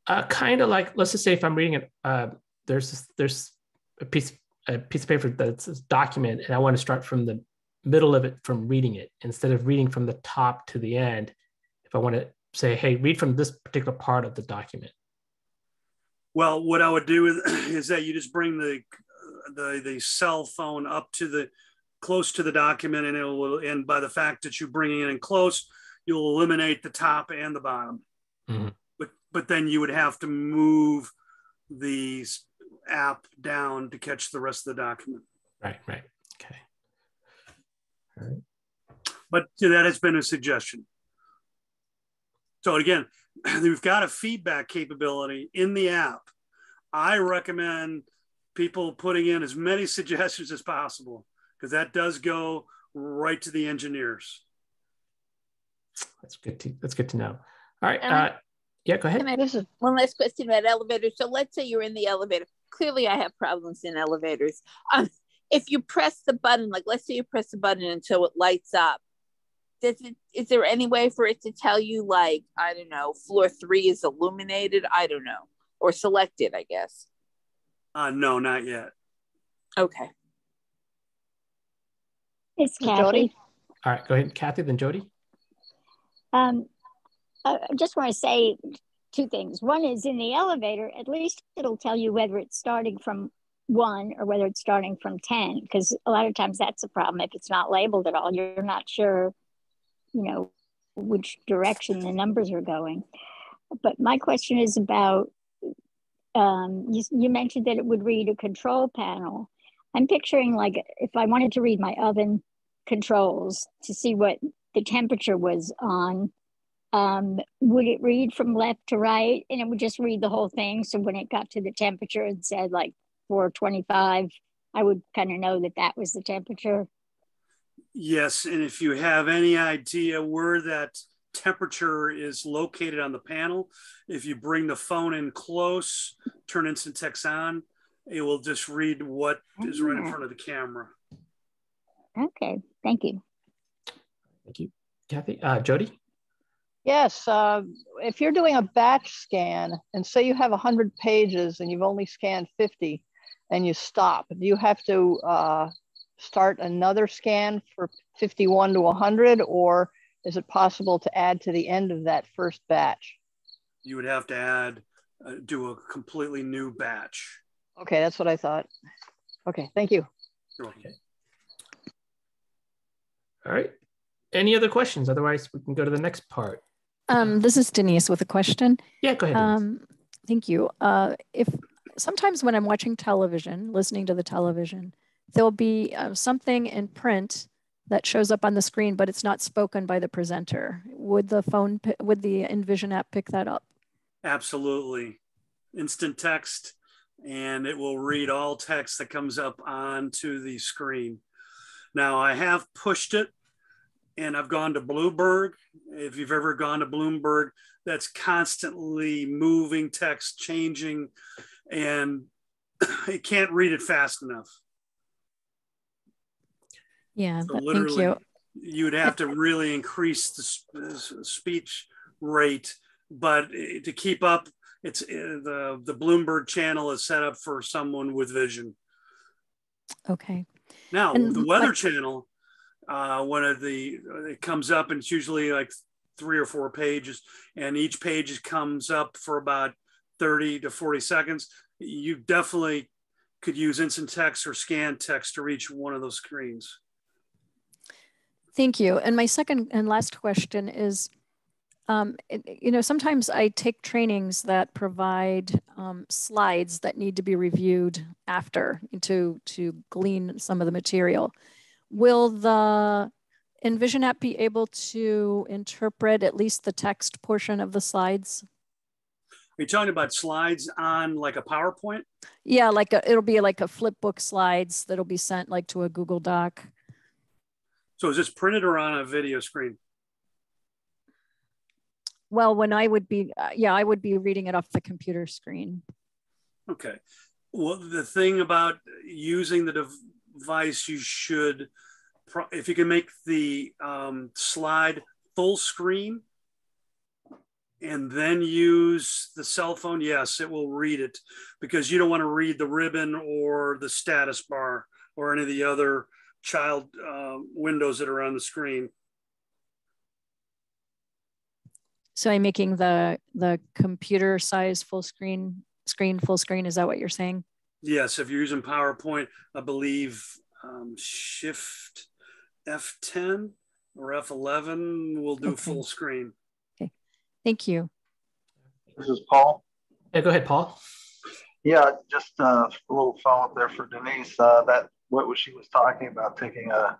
Uh, kind of like, let's just say if I'm reading it, uh, there's there's a piece a piece of paper that's a document, and I want to start from the middle of it from reading it instead of reading from the top to the end. If I want to say, hey, read from this particular part of the document. Well, what I would do is, (clears throat) is that you just bring the, the the cell phone up to the close to the document, and it will. And by the fact that you bring it in close, you'll eliminate the top and the bottom. Mhm. But but then you would have to move the app down to catch the rest of the document. Right, right. Okay. All right. But that has been a suggestion. So again, (clears throat) we've got a feedback capability in the app. I recommend people putting in as many (laughs) suggestions as possible because that does go right to the engineers. That's good to that's good to know. All right. And I- Uh, yeah, go ahead. Can I just one last question about elevators? So let's say you're in the elevator. Clearly, I have problems in elevators. Um, if you press the button, like let's say you press the button until it lights up, does it? Is there any way for it to tell you, like I don't know, floor three is illuminated? I don't know, or selected, I guess. Uh, no, not yet. Okay. It's Jody? All right, go ahead, Kathy, then Jody. Um, I I just want to say two things. One is in the elevator, at least it'll tell you whether it's starting from one or whether it's starting from 10, because a lot of times that's a problem. If it's not labeled at all, you're not sure, you know, which direction the numbers are going. But my question is about um, you, you mentioned that it would read a control panel. I'm picturing like if I wanted to read my oven controls to see what the temperature was on, um, would it read from left to right and it would just read the whole thing? So when it got to the temperature and said like 425, I would kind of know that that was the temperature. Yes, and if you have any idea where that temperature is located on the panel, if you bring the phone in close, turn Instant Text on, it will just read what is right in Ah. front of the camera. Okay, thank you. Thank you, Kathy. Uh, Jody. Yes, uh, if you're doing a batch scan and say you have 100 pages and you've only scanned 50 and you stop, do you have to uh, start another scan for 51 to 100 or is it possible to add to the end of that first batch? You would have to add, uh, do a completely new batch. Okay, that's what I thought. Okay, thank you. You're. All right. Any other questions? Otherwise, we can go to the next part. Um, this is Denise with a question. Yeah, go ahead. Um, thank you. Uh, if sometimes when I'm watching television, listening to the television, there'll be uh, something in print that shows up on the screen, but it's not spoken by the presenter. Would the phone, would the Envision app pick that up? Absolutely. Instant text, and it will read all text that comes up onto the screen. Now, I have pushed it and I've gone to Bloomberg. If you've ever gone to Bloomberg, that's constantly moving text, changing, and (clears throat) it can't read it fast enough. Yeah, So that- thank you. you'd have to really increase the sp- speech rate, but to keep up, it's eh, the the Bloomberg channel is set up for someone with vision. Okay. Now, And the Weather like- Channel, uh, one of the it comes up and it's usually like three or four pages, and each page comes up for about thirty to forty seconds. You definitely could use instant text or scan text to reach one of those screens. Thank you. And my second and last question is, um, it- you know, sometimes I take trainings that provide um, slides that need to be reviewed after to to glean some of the material. Will the Envision app be able to interpret at least the text portion of the slides? Are you talking about slides on like a PowerPoint? Yeah, like a, it'll be like a flip book slides that'll be sent like to a Google Doc. So is this printed or on a video screen? Well, when I would be, uh, yeah, I would be reading it off the computer screen. Okay. Well, the thing about using the device, you should, if you can make the um, slide full screen and then use the cell phone, yes, it will read it because you don't want to read the ribbon or the status bar or any of the other child uh, windows that are on the screen. So I'm making the the computer size full screen screen full screen. Is that what you're saying? Yes, if you're using PowerPoint, I believe um, Shift F10 or F11 will do Okay. full screen. Okay. Thank you. This is Paul. Yeah, go ahead, Paul. Yeah, just uh, a little follow up there for Denise. Uh, that what was she was talking about taking a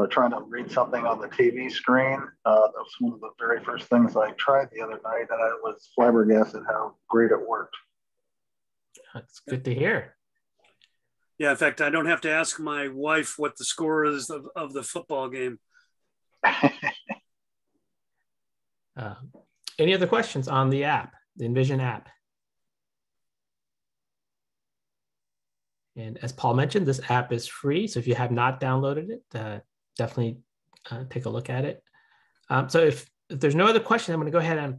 or trying to read something on the TV screen. Uh, that was one of the very first things I tried the other night, and I was flabbergasted how great it worked. That's good to hear. Yeah, in fact, I don't have to ask my wife what the score is of, of the football game. (laughs) Uh, any other questions on the app, the Envision app? And as Paul mentioned, this app is free. So if you have not downloaded it, uh, definitely uh, take a look at it. Um, so if, if there's no other question, I'm going to go ahead and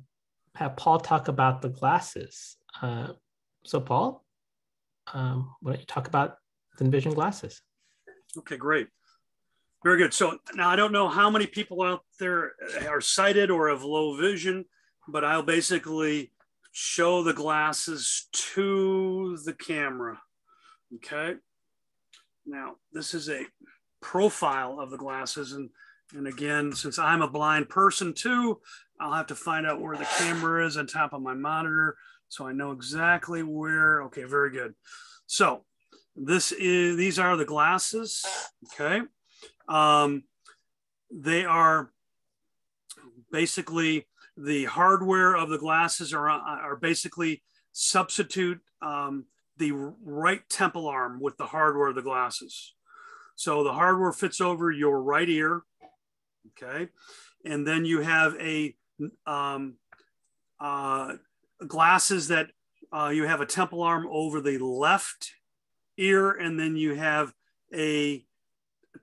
have Paul talk about the glasses. Uh, so Paul, um, why don't you talk about the Envision glasses? Okay, great. Very good. So now I don't know how many people out there are sighted or have low vision, but I'll basically show the glasses to the camera. Okay. Now, this is a profile of the glasses. And, and again, since I'm a blind person too, I'll have to find out where the camera is on top of my monitor. So I know exactly where. Okay, very good. So this is, these are the glasses. Okay. Um, they are basically the hardware of the glasses are, are basically substitute um, the right temple arm with the hardware of the glasses. So the hardware fits over your right ear, okay, and then you have a um, uh, glasses that uh, you have a temple arm over the left ear, and then you have a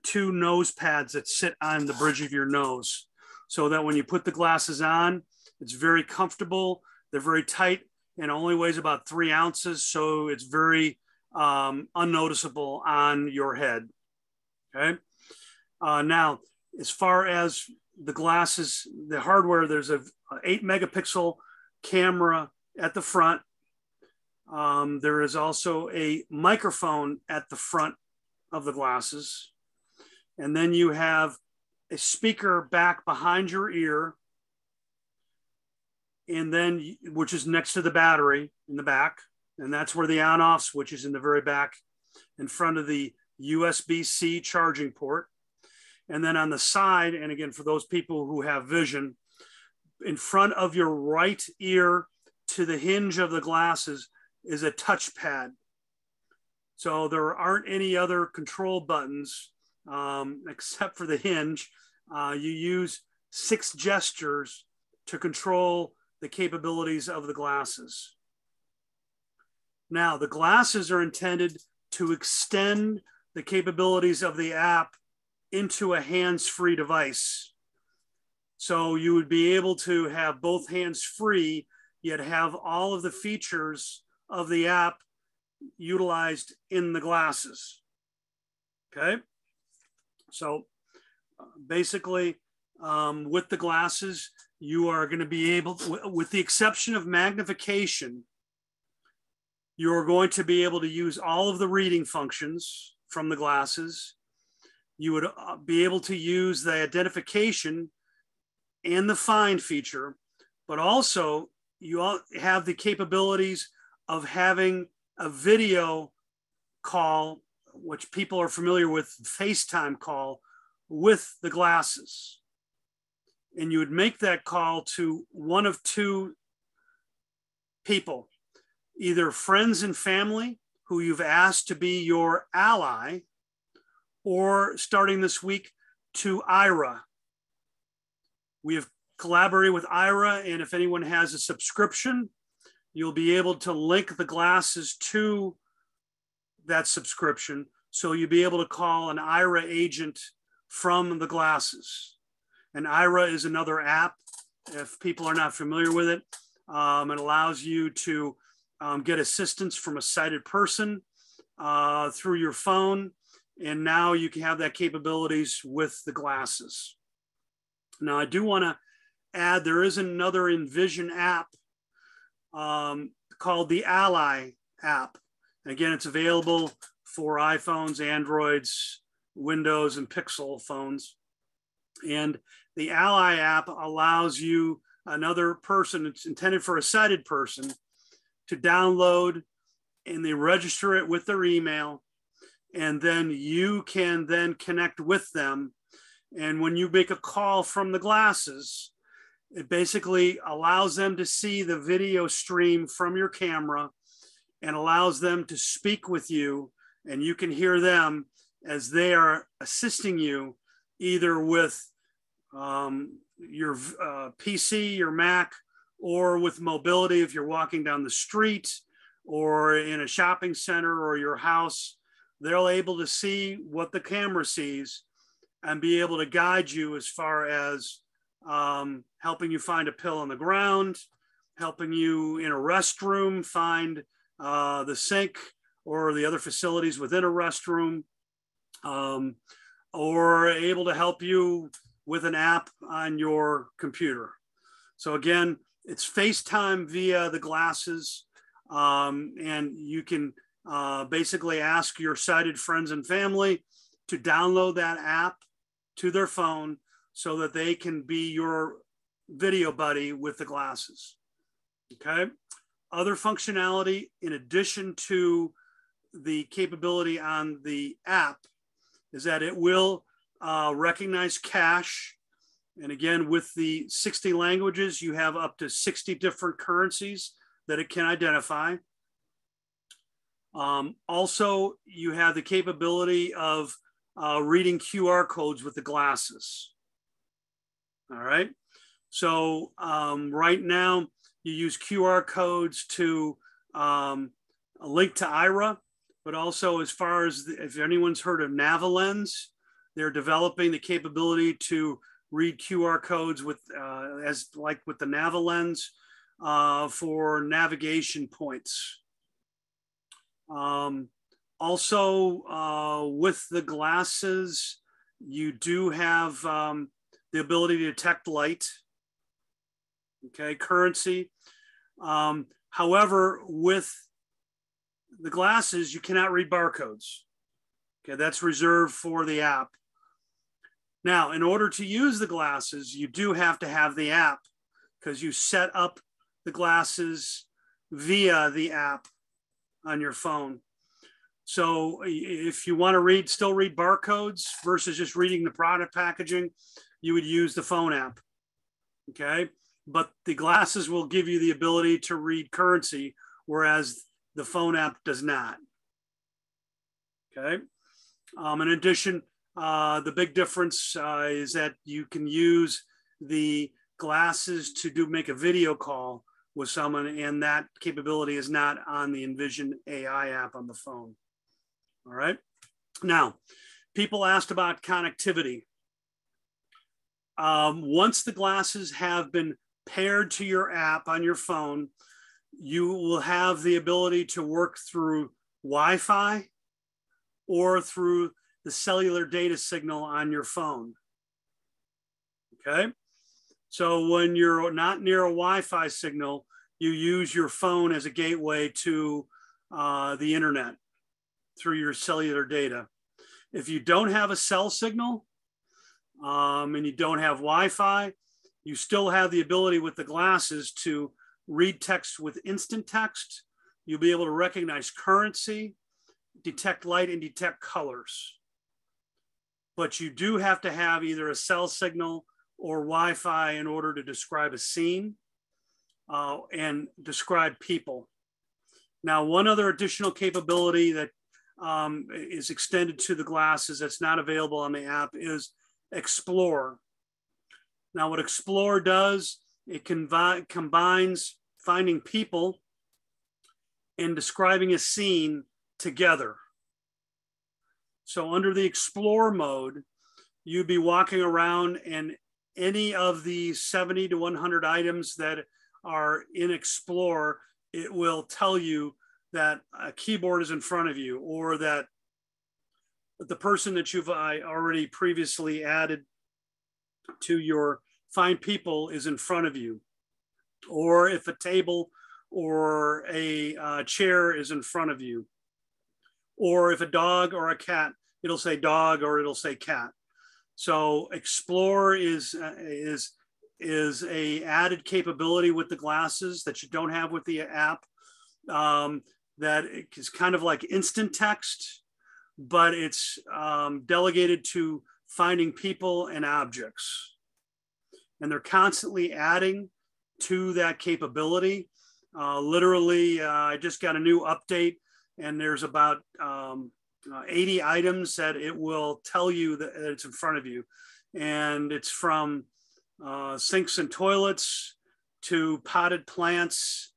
two nose pads that sit on the bridge of your nose, so that when you put the glasses on, it's very comfortable. They're very tight and only weighs about three ounces, so it's very um, unnoticeable on your head. Okay. Uh, now, as far as the glasses, the hardware, there's a, a eight megapixel camera at the front. Um, there is also a microphone at the front of the glasses. And then you have a speaker back behind your ear, and then which is next to the battery in the back, and that's where the on-off switch is in the very back, in front of the USB-C charging port. And then on the side, and again, for those people who have vision, in front of your right ear to the hinge of the glasses is a touchpad. So there aren't any other control buttons um, (laughs) except for the hinge. Uh, you use six gestures to control the capabilities of the glasses. Now, the glasses are intended to extend the capabilities of the app into a hands-free device. So you would be able to have both hands free, yet have all of the features of the app utilized in the glasses. Okay. So basically, um, with the glasses, you are going to be able, to, with the exception of magnification, you're going to be able to use all of the reading functions from the glasses. You would uh, be able to use the identification and the find feature, but also you all have the capabilities of having a video call, which people are familiar with, FaceTime call with the glasses. And you would make that call to one of two people, either friends and family who you've asked to be your ally, or starting this week to Aira. We have collaborated with Aira, and if anyone has a subscription, you'll be able to link the glasses to that subscription. So you'll be able to call an Aira agent from the glasses. And Aira is another app. If people are not familiar with it, um, it allows you to um, get assistance from a sighted person uh, through your phone. And now you can have that capabilities with the glasses. Now, I do want to add there is another Envision app um, called the Ally app. again, it's available for iPhones, Androids, Windows, and Pixel phones. And the Ally app allows you, another person, it's intended for a sighted person, to download and they register it with their email. And then you can then connect with them. And when you make a call from the glasses, it basically allows them to see the video stream from your camera and allows them to speak with you and you can hear them as they are assisting you either with um, your uh, PC, your Mac, or with mobility if you're walking down the street or in a shopping center or your house. They're able to see what the camera sees and be able to guide you as far as um, helping you find a pill on the ground, helping you in a restroom find uh, the sink or the other facilities within a restroom, um, or able to help you with an app on your computer. So again, it's FaceTime via the glasses, um, and you can uh, basically ask your sighted friends and family to download that app to their phone so that they can be your video buddy with the glasses. Okay. Other functionality in addition to the capability on the app is that it will uh, recognize cash. And again, with the 60 languages, you have up to 60 different currencies that it can identify. Um, also, you have the capability of uh, reading QR codes with the glasses. All right. So um, right now you use QR codes to um, link to Aira, but also as far as the, if anyone's heard of NaviLens, they're developing the capability to read QR codes with uh, as like with the NaviLens uh, for navigation points. Um, also, uh, with the glasses, you do have um, the ability to detect light, okay, currency. Um, however, with the glasses, you cannot read barcodes. Okay, that's reserved for the app. Now, in order to use the glasses, you do have to have the app because you set up the glasses via the app on your phone. So if you want to read, still read barcodes versus just reading the product packaging, you would use the phone app. Okay. But the glasses will give you the ability to read currency, whereas the phone app does not. Okay. Um, in addition, uh, the big difference uh, is that you can use the glasses to do make a video call with someone, and that capability is not on the Envision AI app on the phone. All right. Now, people asked about connectivity. Um, once the glasses have been paired to your app on your phone, you will have the ability to work through Wi Fi or through the cellular data signal on your phone. Okay. So when you're not near a Wi Fi signal, you use your phone as a gateway to uh, the internet through your cellular data. If you don't have a cell signal um, and you don't have Wi Fi, you still have the ability with the glasses to read text with instant text. You'll be able to recognize currency, detect light, and detect colors. But you do have to have either a cell signal or Wi Fi in order to describe a scene uh, and describe people. Now, one other additional capability that um, is extended to the glasses that's not available on the app is Explore. Now, what Explore does, it combines finding people and describing a scene together. So, under the Explore mode, you'd be walking around and any of the 70 to 100 items that are in Explore, it will tell you that a keyboard is in front of you or that the person that you've already previously added to your find people is in front of you. Or if a table or a uh, chair is in front of you. Or if a dog or a cat it'll say dog or it'll say cat so explore is uh, is is a added capability with the glasses that you don't have with the app. Um, that is kind of like instant text, but it's um, delegated to finding people and objects. And they're constantly adding to that capability. Uh, literally, uh, I just got a new update, and there's about um, uh, 80 items that it will tell you that it's in front of you. And it's from uh, sinks and toilets to potted plants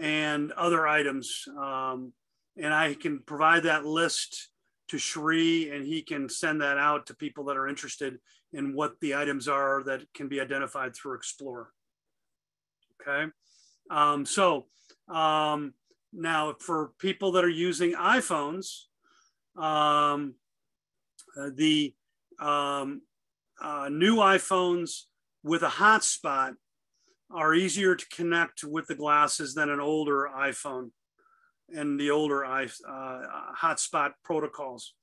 and other items. Um, and I can provide that list to Sree and he can send that out to people that are interested in what the items are that can be identified through Explore. Okay. Um, so um, now for people that are using iPhones, um, uh, the um, uh, new iPhones with a hotspot are easier to connect with the glasses than an older iPhone and the older uh, hotspot protocols.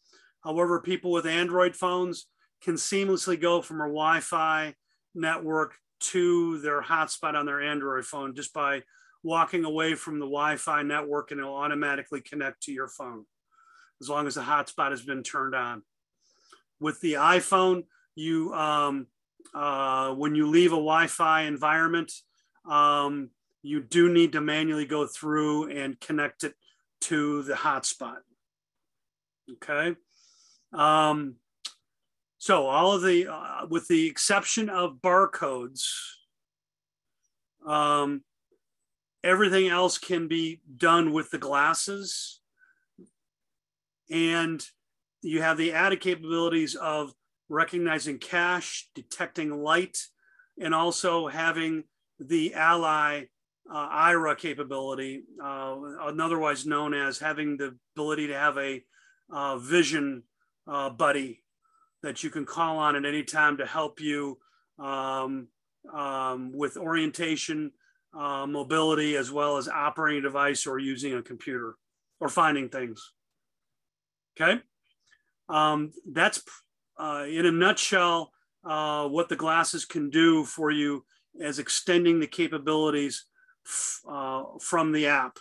However, people with Android phones can seamlessly go from a Wi Fi network to their hotspot on their Android phone just by walking away from the Wi Fi network and it'll automatically connect to your phone as long as the hotspot has been turned on. With the iPhone, you um, uh, when you leave a Wi-Fi environment, um, you do need to manually go through and connect it to the hotspot. Okay. Um, so all of the, uh, with the exception of barcodes, um, everything else can be done with the glasses. And you have the added capabilities of recognizing cash, detecting light, and also having the ally uh, Aira capability, uh, otherwise known as having the ability to have a uh, vision uh, buddy that you can call on at any time to help you um, um, with orientation, uh, mobility, as well as operating a device or using a computer or finding things. Okay. Um, that's uh, in a nutshell, uh, what the glasses can do for you as extending the capabilities uh, from the app.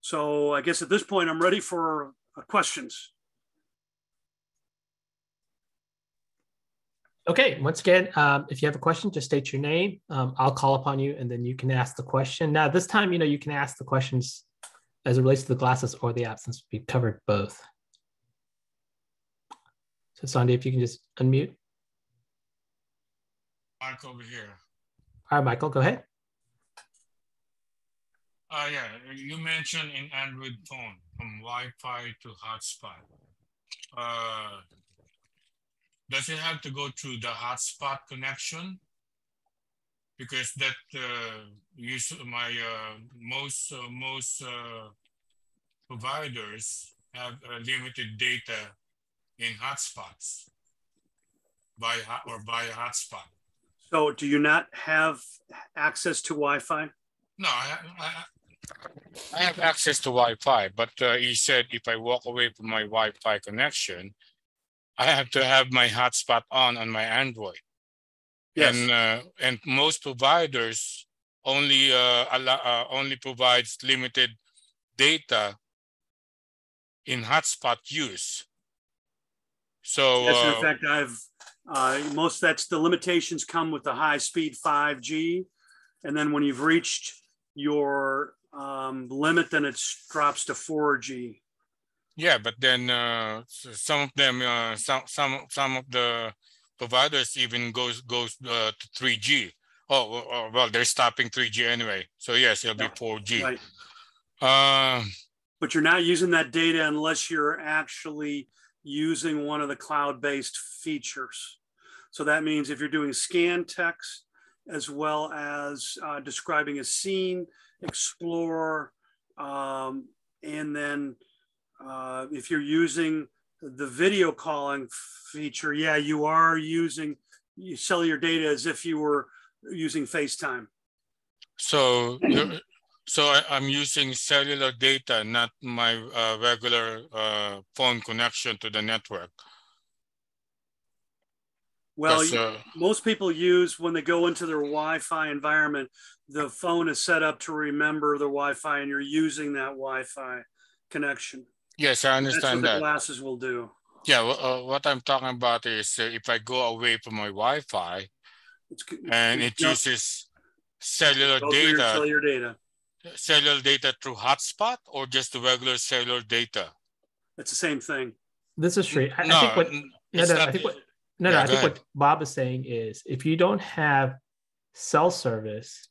So I guess at this point, I'm ready for uh, questions. Okay, once again, um, if you have a question, just state your name. Um, I'll call upon you and then you can ask the question. Now, this time, you know, you can ask the questions as it relates to the glasses or the app since we covered both. So Sandy, if you can just unmute. Mark over here. All right, Michael, go ahead. Uh, yeah, you mentioned in Android phone from Wi-Fi to hotspot. Uh, does it have to go through the hotspot connection? Because that uh, use my uh, most uh, most uh, providers have uh, limited data in hotspots by or by hotspot. So, do you not have access to Wi-Fi? No, I, I, I have access to Wi-Fi, but uh, he said if I walk away from my Wi-Fi connection, I have to have my hotspot on on my Android. Yes. And uh, and most providers only uh, allow, uh, only provides limited data in hotspot use. So yes, in uh, fact, I've uh, most that's the limitations come with the high speed 5G, and then when you've reached your um, limit, then it drops to 4G. Yeah, but then uh, some of them, uh, some some some of the providers even goes goes uh, to 3G. Oh, well, they're stopping 3G anyway. So yes, it'll yeah, be 4G. Right. Uh, but you're not using that data unless you're actually using one of the cloud-based features. So that means if you're doing scan text as well as uh, describing a scene, explore, um, and then uh, if you're using the video calling feature, yeah, you are using, you sell your data as if you were using FaceTime. So, so I, am using cellular data, not my uh, regular uh, phone connection to the network. Well, uh, most people use when they go into their Wi-Fi environment, the phone is set up to remember the Wi-Fi, and you're using that Wi-Fi connection. Yes, I understand That's what that. glasses will do. Yeah, uh, what I'm talking about is uh, if I go away from my Wi-Fi it's, and it uses cellular data, cellular data, cellular data through hotspot or just the regular cellular data. It's the same thing. This is true. I, no, I think what, no, no, I think what, no, yeah, no, I think ahead. what Bob is saying is if you don't have cell service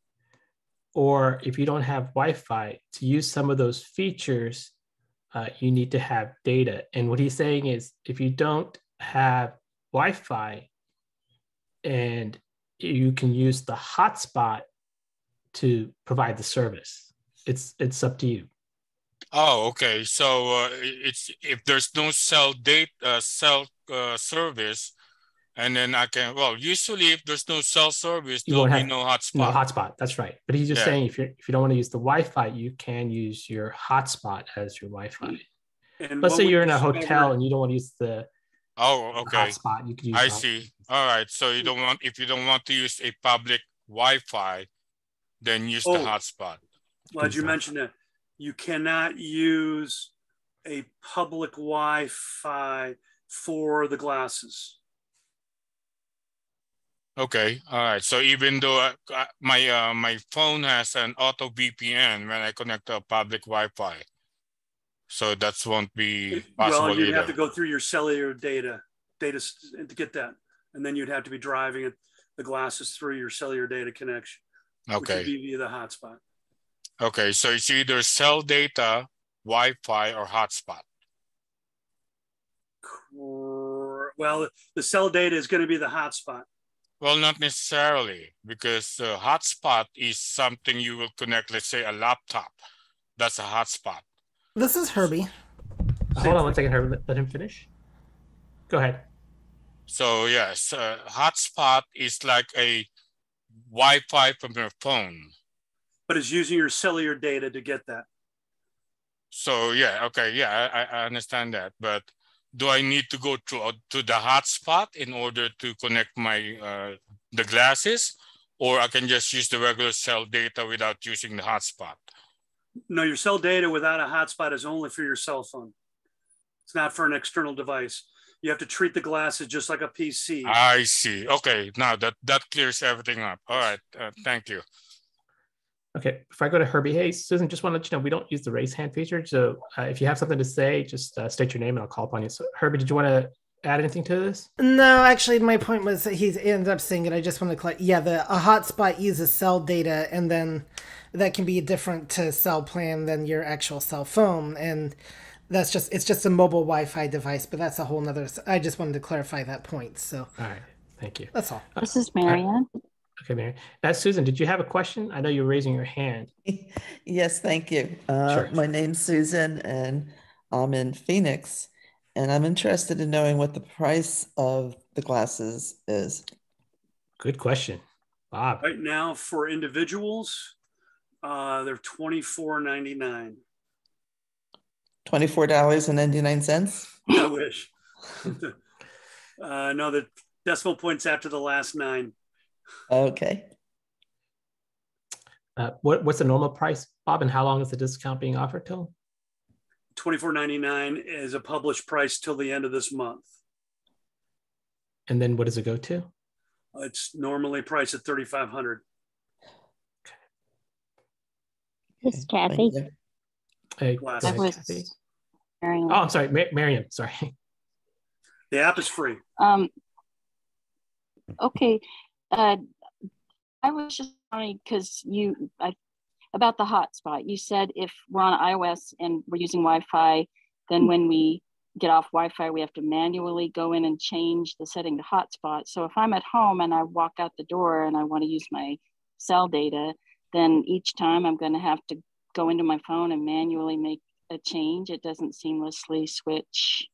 or if you don't have Wi-Fi to use some of those features uh, you need to have data. And what he's saying is if you don't have Wi Fi and you can use the hotspot to provide the service, it's, it's up to you. Oh, okay. So uh, it's if there's no cell date, uh, cell uh, service, and then I can, well, usually if there's no cell service, you there'll be no hotspot. No hotspot, that's right. But he's just yeah. saying if you if you don't want to use the Wi-Fi, you can use your hotspot as your Wi-Fi. Mm-hmm. And Let's say you're in a hotel and you don't want to use the Oh, okay. Hotspot. You can use I see. All right. So you don't want if you don't want to use a public Wi-Fi, then use oh, the hotspot. Glad you mentioned that. You cannot use a public Wi-Fi for the glasses. Okay, all right. So even though uh, my uh, my phone has an auto VPN when I connect to a public Wi-Fi, so that won't be possible. Well, you'd either. have to go through your cellular data data to get that, and then you'd have to be driving it, the glasses through your cellular data connection. Okay. Which would be via the hotspot. Okay, so it's either cell data, Wi-Fi, or hotspot. Well, the cell data is going to be the hotspot. Well, not necessarily, because the hotspot is something you will connect, let's say a laptop. That's a hotspot. This is Herbie. Hold on one second, Herbie. Let him finish. Go ahead. So yes, uh, hotspot is like a Wi-Fi from your phone. But it's using your cellular data to get that. So yeah, okay, yeah, I, I understand that. But do I need to go to, uh, to the hotspot in order to connect my uh, the glasses, or I can just use the regular cell data without using the hotspot? No, your cell data without a hotspot is only for your cell phone. It's not for an external device. You have to treat the glasses just like a PC. I see. Okay, now that that clears everything up. All right, uh, thank you. Okay, if I go to Herbie Hayes, Susan, just want to let you know we don't use the raise hand feature. So uh, if you have something to say, just uh, state your name and I'll call upon you. So Herbie, did you want to add anything to this? No, actually, my point was that he ended up saying it. I just want to clarify. Yeah, the a hotspot uses cell data, and then that can be different to cell plan than your actual cell phone, and that's just it's just a mobile Wi-Fi device. But that's a whole nother. I just wanted to clarify that point. So. All right. Thank you. That's all. This is Marianne. Okay, Mary. Uh, Susan, did you have a question? I know you're raising your hand. (laughs) Yes, thank you. Uh, Sure. My name's Susan and I'm in Phoenix. And I'm interested in knowing what the price of the glasses is. Good question. Bob. Right now, for individuals, uh, they're twenty four ninety nine. $24.99? I wish. (laughs) uh, no, the decimal points after the last nine. Okay. Uh, what, what's the normal price, Bob, and how long is the discount being offered till? Twenty four ninety nine is a published price till the end of this month. And then what does it go to? It's normally priced at thirty five hundred. This is Kathy. Hey, go ahead, Kathy. Marianne. Oh, I'm sorry, Ma- Mariam. Sorry. The app is free. Um, okay. Uh, I was just wondering because you I, about the hotspot. You said if we're on iOS and we're using Wi-Fi, then when we get off Wi-Fi, we have to manually go in and change the setting to hotspot. So if I'm at home and I walk out the door and I want to use my cell data, then each time I'm going to have to go into my phone and manually make a change. It doesn't seamlessly switch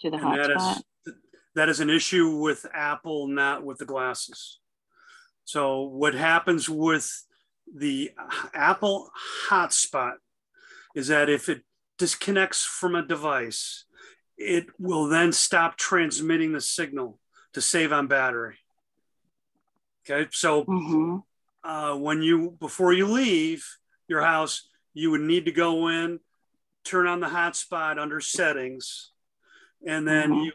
to the And hotspot. is that is an issue with Apple, not with the glasses. So what happens with the Apple hotspot is that if it disconnects from a device, it will then stop transmitting the signal to save on battery. Okay, so uh, when you before you leave your house, you would need to go in, turn on the hotspot under settings, and then Mhm. you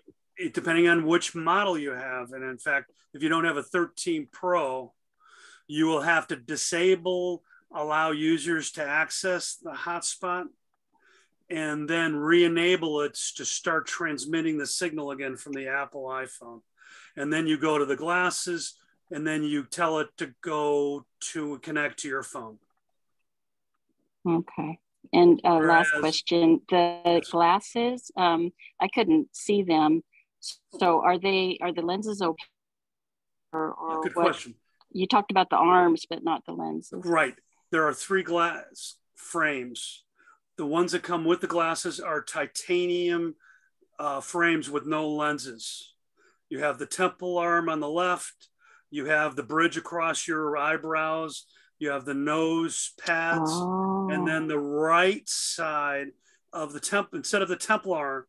depending on which model you have, and in fact, if you don't have a 13 Pro, you will have to disable allow users to access the hotspot and then re-enable it to start transmitting the signal again from the Apple iPhone. And then you go to the glasses and then you tell it to go to connect to your phone. Okay. And uh, last question, the glasses, um, I couldn't see them. So are they, are the lenses okay? Or, or Good what? question. You talked about the arms, but not the lenses. Right. There are three glass frames. The ones that come with the glasses are titanium uh, frames with no lenses. You have the temple arm on the left. You have the bridge across your eyebrows. You have the nose pads. And then the right side of the temple, instead of the temple arm,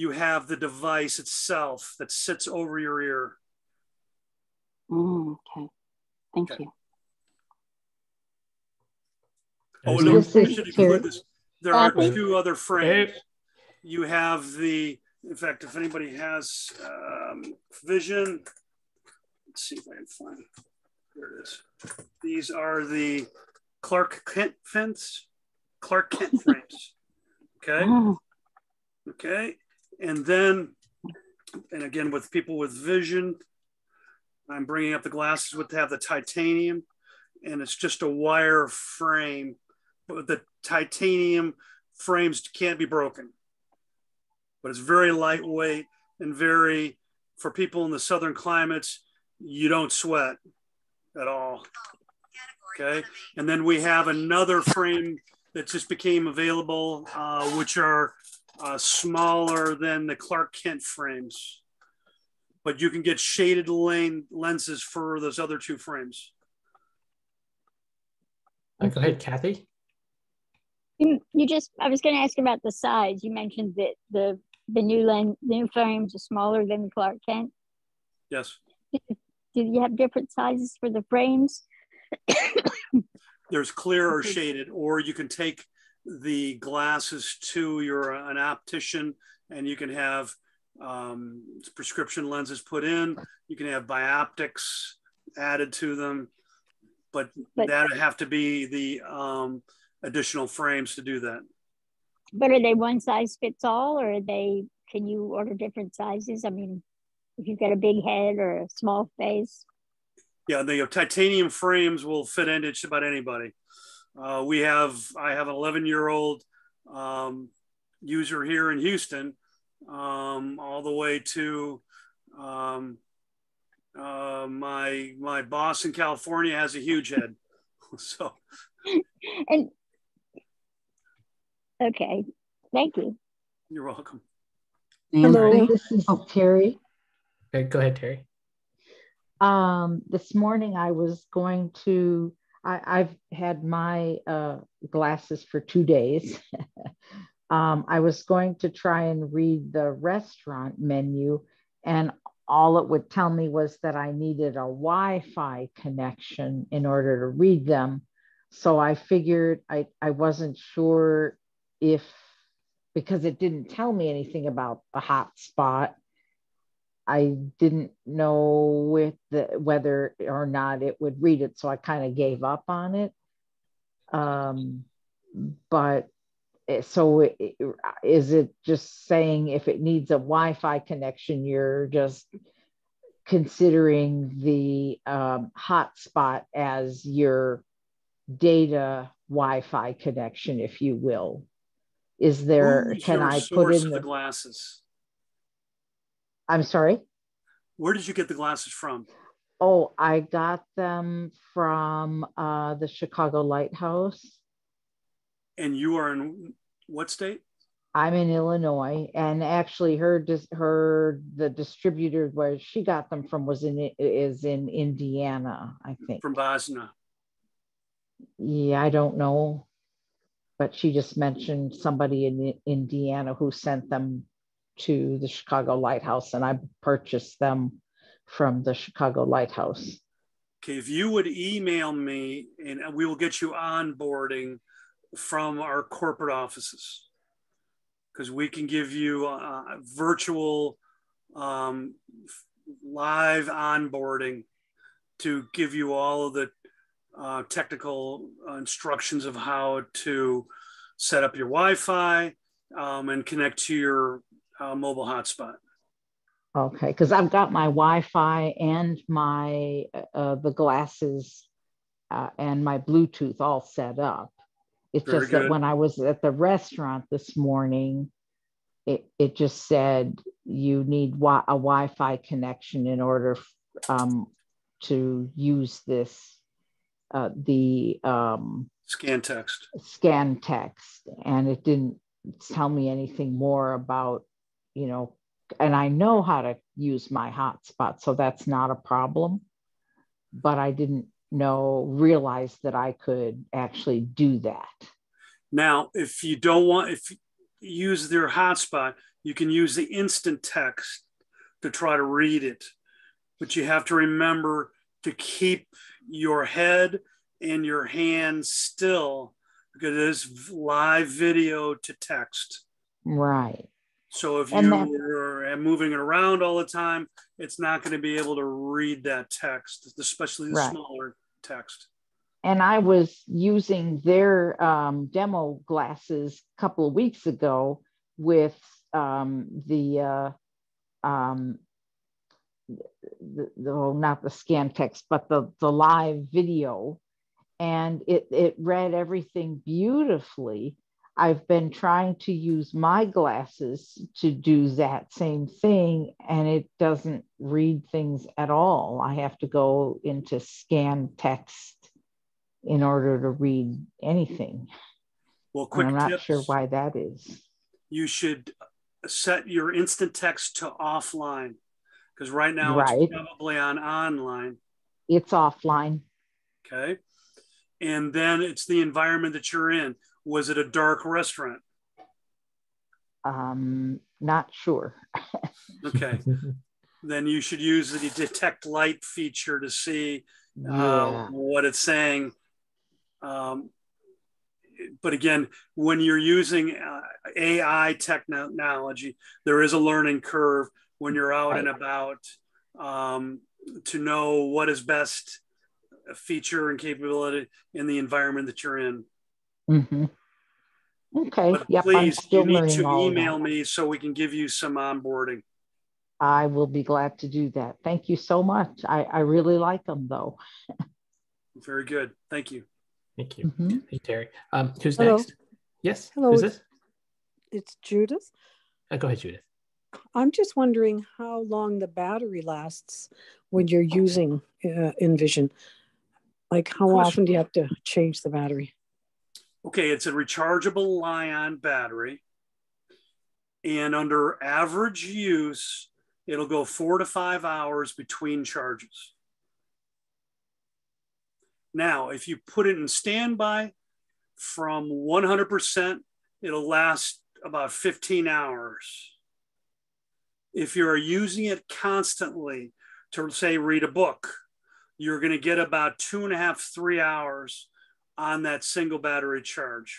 you have the device itself that sits over your ear. Mm, okay. Thank you. Oh, no, there- we should include this. There are Kathy? two other frames. You have the, in fact, if anybody has um, vision, let's see if I can find. There it is. These are the Clark Kent fence, Clark Kent (laughs) frames. Okay. Oh. Okay. And then, and again, with people with vision, I'm bringing up the glasses with have the titanium, and it's just a wire frame, but the titanium frames can't be broken. But it's very lightweight and very for people in the southern climates. You don't sweat at all. Okay, and then we have another frame that just became available, uh, which are uh, smaller than the Clark Kent frames. But you can get shaded lane lenses for those other two frames. Uh, go ahead, Kathy. You, you just, I was going to ask about the size. You mentioned that the the new lens, the new frames are smaller than the Clark Kent. Yes. Do you have different sizes for the frames? There's clear or shaded, or you can take the glasses to your an optician and you can have um, prescription lenses put in. You can have bioptics added to them, but, But- that have to be the um, additional frames to do that. But are they one size fits all, or are they? Can you order different sizes? I mean, if you've got a big head or a small face. Yeah, the titanium frames will fit into just about anybody. Uh, we have, I have an 11 year old um, user here in Houston, um, all the way to um, uh, my my boss in California has a huge head. (laughs) so And okay, thank you. you're welcome. Hello, this is Terry. Okay, go ahead, Terry. Um, this morning I was going to, I, I've had my uh, glasses for two days. (laughs) um, I was going to try and read the restaurant menu, and all it would tell me was that I needed a Wi Fi connection in order to read them. So I figured I, I wasn't sure if, because it didn't tell me anything about a hotspot. I didn't know with the, whether or not it would read it, so I kind of gave up on it. Um, but so it, is it just saying if it needs a Wi-Fi connection, you're just considering the um, hotspot as your data Wi-Fi connection, if you will? Is there? Who's can I put in the the? glasses? I'm sorry. Where did you get the glasses from? Oh, I got them from uh, the Chicago Lighthouse. And you are in what state? I'm in Illinois, and actually, her her the distributor where she got them from was in is in Indiana, I think. From Bosnia. Yeah, I don't know, but she just mentioned somebody in Indiana who sent them to the Chicago Lighthouse, and I purchased them from the Chicago Lighthouse. Okay, if you would email me and we will get you onboarding from our corporate offices because we can give you uh, virtual um, live onboarding to give you all of the uh, technical instructions of how to set up your Wi-Fi um, and connect to your uh, mobile hotspot. Okay, because I've got my Wi-Fi and my uh, the glasses uh, and my Bluetooth all set up. It's Very just that when I was at the restaurant this morning, it it just said you need wi- a Wi-Fi connection in order um, to use this uh, the um, Scan text. scan text and it didn't tell me anything more about you know and i know how to use my hotspot so that's not a problem but i didn't know realize that i could actually do that Now, if you don't want, if you use their hotspot, you can use the instant text to try to read it. But you have to remember to keep your head and your hands still because it is live video to text. right So if And you are moving it around all the time, it's not going to be able to read that text, especially the Right. smaller text. and I was using their um, demo glasses a couple of weeks ago with um, the, uh, um, the, the well, not the scan text, but the the live video, and it it read everything beautifully. I've been trying to use my glasses to do that same thing, and it doesn't read things at all. I have to go into scan text in order to read anything. Well, And quick I'm not tips. sure why that is. you should set your instant text to offline because right now Right. it's probably on online. It's offline. Okay. And then it's the environment that you're in. Was it a dark restaurant? Um, not sure. (laughs) Okay. then you should use the detect light feature to see uh, Yeah. what it's saying. Um, but again, when you're using uh, AI technology, there is a learning curve when you're out and about um, to know what is best feature and capability in the environment that you're in. Hmm Okay. But yep. Please, you need to email me so we can give you some onboarding. I will be glad to do that. Thank you so much. I, I really like them though. Very good. Thank you. Thank you. Hey, Terry. Um, who's Hello. next? Yes. Hello, Who's it's- this? It's Judith. Uh, go ahead, Judith. I'm just wondering how long the battery lasts when you're using uh, Envision. Like, how often do you have to change the battery? Okay, it's a rechargeable Lion battery. And under average use, it'll go four to five hours between charges. Now, if you put it in standby from 100%, it'll last about 15 hours. If you're using it constantly to, say, read a book, you're going to get about two and a half, three hours on that single battery charge.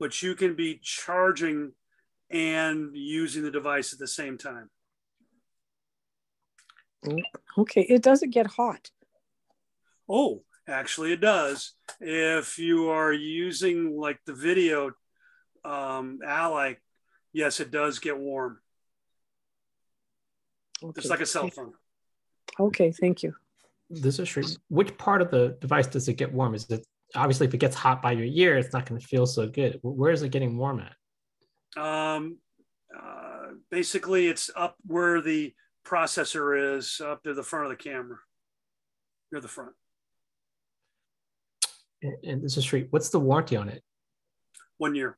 But you can be charging and using the device at the same time. Okay, it doesn't get hot. Oh, actually, it does. If you are using like the video um, Ally, yes, it does get warm. It's Okay, like a cell phone. Okay, thank you. This is true. Which part of the device does it get warm? Is it obviously if it gets hot by your ear, it's not going to feel so good. Where is it getting warm at? Um, uh, basically, it's up where the processor is, up to the front of the camera, near the front. And, and this is true. What's the warranty on it? One year.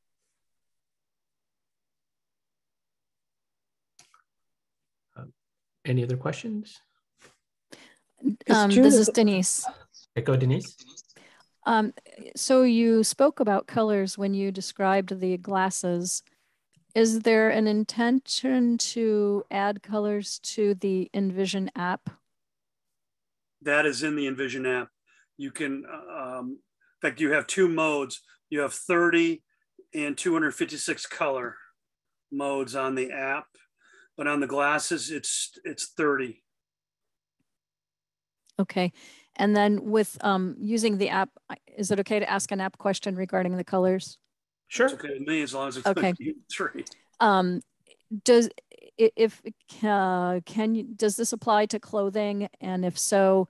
Any other questions? Um, this is Denise. Okay, Go, Denise. Um, so you spoke about colors when you described the glasses. Is there an intention to add colors to the Envision app? that is in the Envision app. You can, um, in fact, you have two modes. You have 30 and 256 color modes on the app, but on the glasses, it's it's 30. Okay. And then with um, using the app, is it okay to ask an app question regarding the colors? Sure. It's okay with me as long as it's Okay. (laughs) three. Um, does if uh, can you does this apply to clothing? And if so,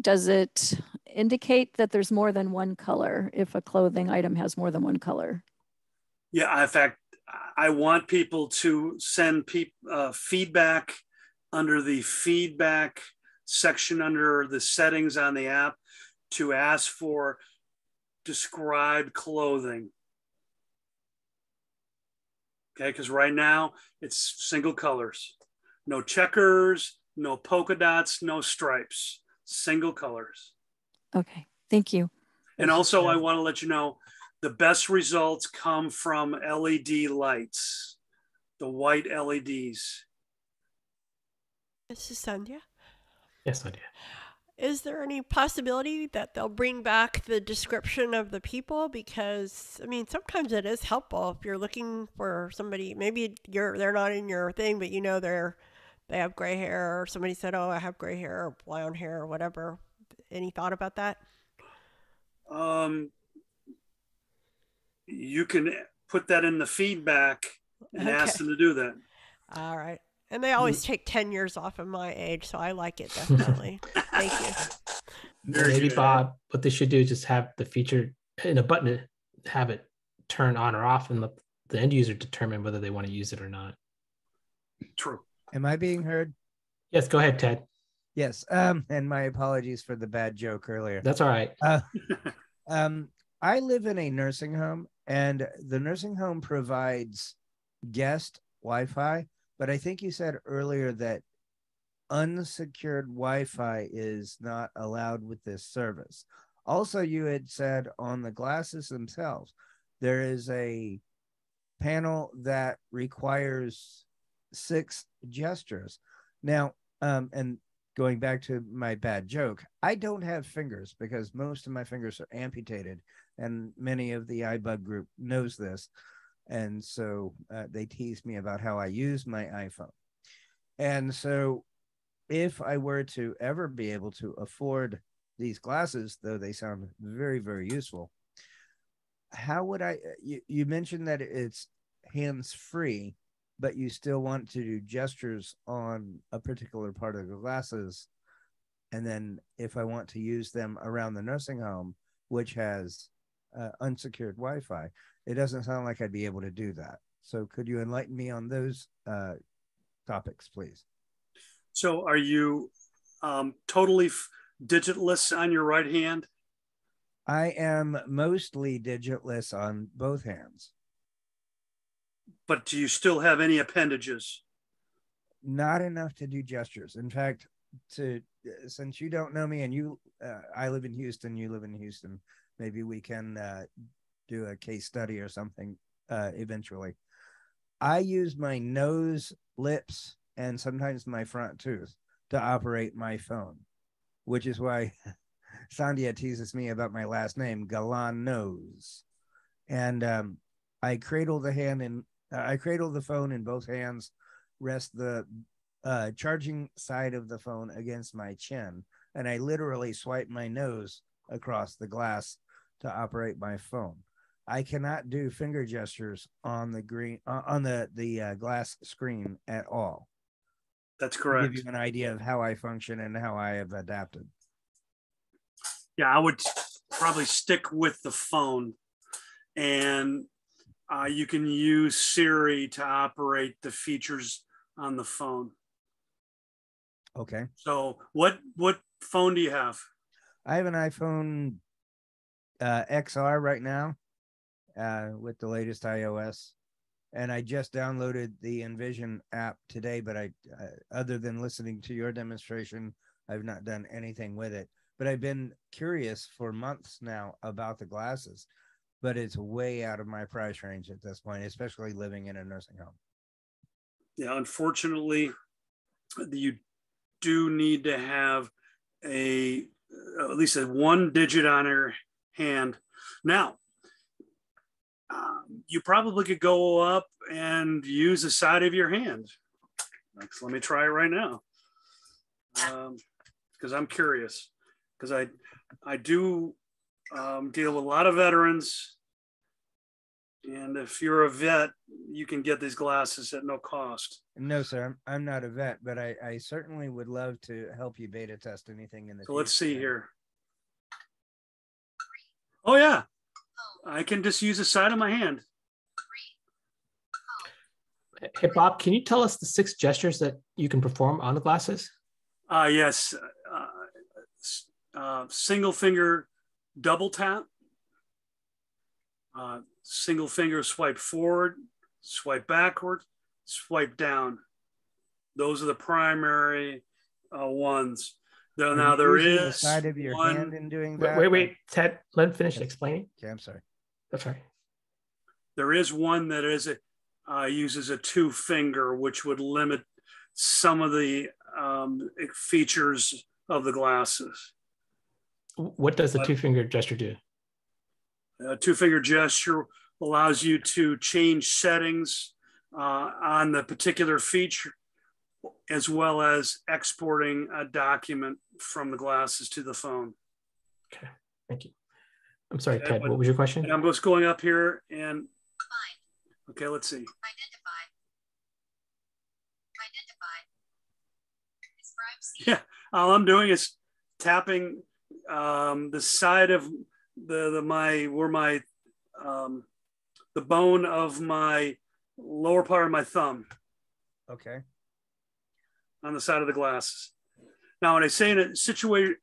does it indicate that there's more than one color if a clothing item has more than one color? Yeah, in fact, I want people to send peop, uh, feedback under the feedback section under the settings on the app to ask for described clothing. Okay, because right now it's single colors, no checkers, no polka dots, no stripes, single colors. Okay, thank you. And also, I want to let you know the best results come from LED lights, the white E LEDs. This is Sandhya. Yes, I do. Is there any possibility that they'll bring back the description of the people? Because I mean, sometimes it is helpful if you're looking for somebody. Maybe you're they're not in your thing, but you know they're they have gray hair, or somebody said, "Oh, I have gray hair or blonde hair or whatever." Any thought about that? Um, you can put that in the feedback and ask them to do that. All right. And they always take 10 years off of my age, so I like it definitely. (laughs) Thank you. Very Maybe good. Bob, what they should do is just have the feature in a button, to have it turn on or off, and let the end user determine whether they want to use it or not. True. Am I being heard? Yes, go ahead, Ted. Yes. Um, and my apologies for the bad joke earlier. That's all right. Uh, (laughs) um, I live in a nursing home, and the nursing home provides guest Wi-Fi. But I think you said earlier that unsecured Wi-Fi is not allowed with this service. Also, you had said on the glasses themselves, there is a panel that requires six gestures. Now, um, and going back to my bad joke, I don't have fingers because most of my fingers are amputated, and many of the iBUG group knows this, and so uh, they tease me about how I use my iPhone. And so, if I were to ever be able to afford these glasses, though they sound very, very useful, how would I? You, you mentioned that it's hands free, but you still want to do gestures on a particular part of the glasses. And then if I want to use them around the nursing home, which has uh, unsecured Wi Fi, it doesn't sound like I'd be able to do that. So could you enlighten me on those uh, topics, please? So are you um, totally f- digitless on your right hand? I am mostly digitless on both hands. But do you still have any appendages? Not enough to do gestures. In fact, to since you don't know me and you, uh, I live in Houston, you live in Houston. Maybe we can uh, do a case study or something uh, eventually. I use my nose, lips, and sometimes my front tooth to operate my phone, which is why (laughs) Sandhya teases me about my last name, Galan Nose. And um, I cradle the hand in, uh, I cradle the phone in both hands, rest the uh, charging side of the phone against my chin, and I literally swipe my nose across the glass to operate my phone. I cannot do finger gestures on the green uh, on the the uh, glass screen at all. That's correct. give you an idea of how I function and how I have adapted. Yeah, I would probably stick with the phone, and uh, you can use Siri to operate the features on the phone. Okay. So, what what phone do you have? I have an iPhone uh, XR right now uh, with the latest iOS, and I just downloaded the Envision app today. But I, uh, other than listening to your demonstration, I've not done anything with it. But I've been curious for months now about the glasses, but it's way out of my price range at this point, especially living in a nursing home. Yeah, unfortunately, you do need to have a at least a one digit on your hand. Now, um, you probably could go up and use the side of your hand. Like, let me try it right now, because I'm curious. Because I I do um, deal with a lot of veterans, and if you're a vet, you can get these glasses at no cost. No, sir, I'm, I'm not a vet, but I, I certainly would love to help you beta test anything in the So let's see here. Oh yeah, I can just use the side of my hand. Hey, Bob, can you tell us the six gestures that you can perform on the glasses? Uh, yes, uh, uh, single finger double tap, uh, single finger swipe forward, swipe backward, swipe down. Those are the primary uh, ones. Now, Are now you there using the side of your one- hand in doing Wait, that. wait, wait, Ted, let him finish explaining. Okay, I'm sorry. That's right. There is one that is a, uh, uses a two finger, which would limit some of the um, features of the glasses. What does the two finger gesture do? A two finger gesture allows you to change settings uh, on the particular feature, as well as exporting a document from the glasses to the phone. Okay, thank you. I'm sorry, Okay, Ted, what was your question? And I'm just going up here and, okay, let's see. Identify. Identify. Yeah, all I'm doing is tapping um, the side of the, the my where my um, the bone of my lower part of my thumb Okay. on the side of the glasses. Now, when I say in a situation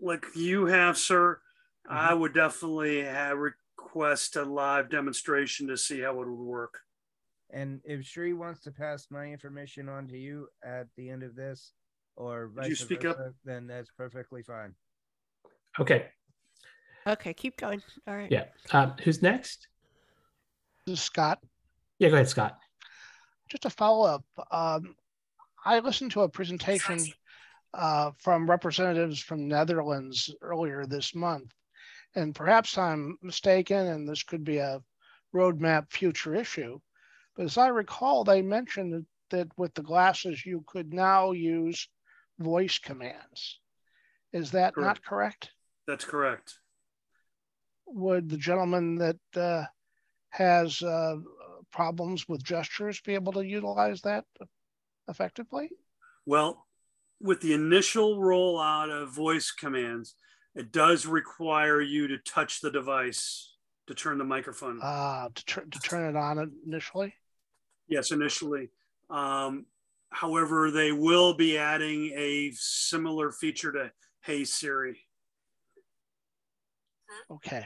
like you have, sir, I would definitely have request a live demonstration to see how it would work. And if Sree wants to pass my information on to you at the end of this, or Would you vice speak up? then that's perfectly fine. Okay, Okay, keep going. All right. yeah. Um, who's next? Scott. Yeah, go ahead, Scott. Just a follow up. Um, I listened to a presentation uh, from representatives from Netherlands earlier this month, and perhaps I'm mistaken, and this could be a roadmap future issue. But as I recall, they mentioned that with the glasses, you could now use voice commands. Is that correct. not correct? That's correct. Would the gentleman that uh, has uh, problems with gestures be able to utilize that effectively? Well, with the initial rollout of voice commands, it does require you to touch the device to turn the microphone. Uh, to, tr- to turn it on initially? Yes, initially. Um, however, they will be adding a similar feature to Hey Siri. Okay.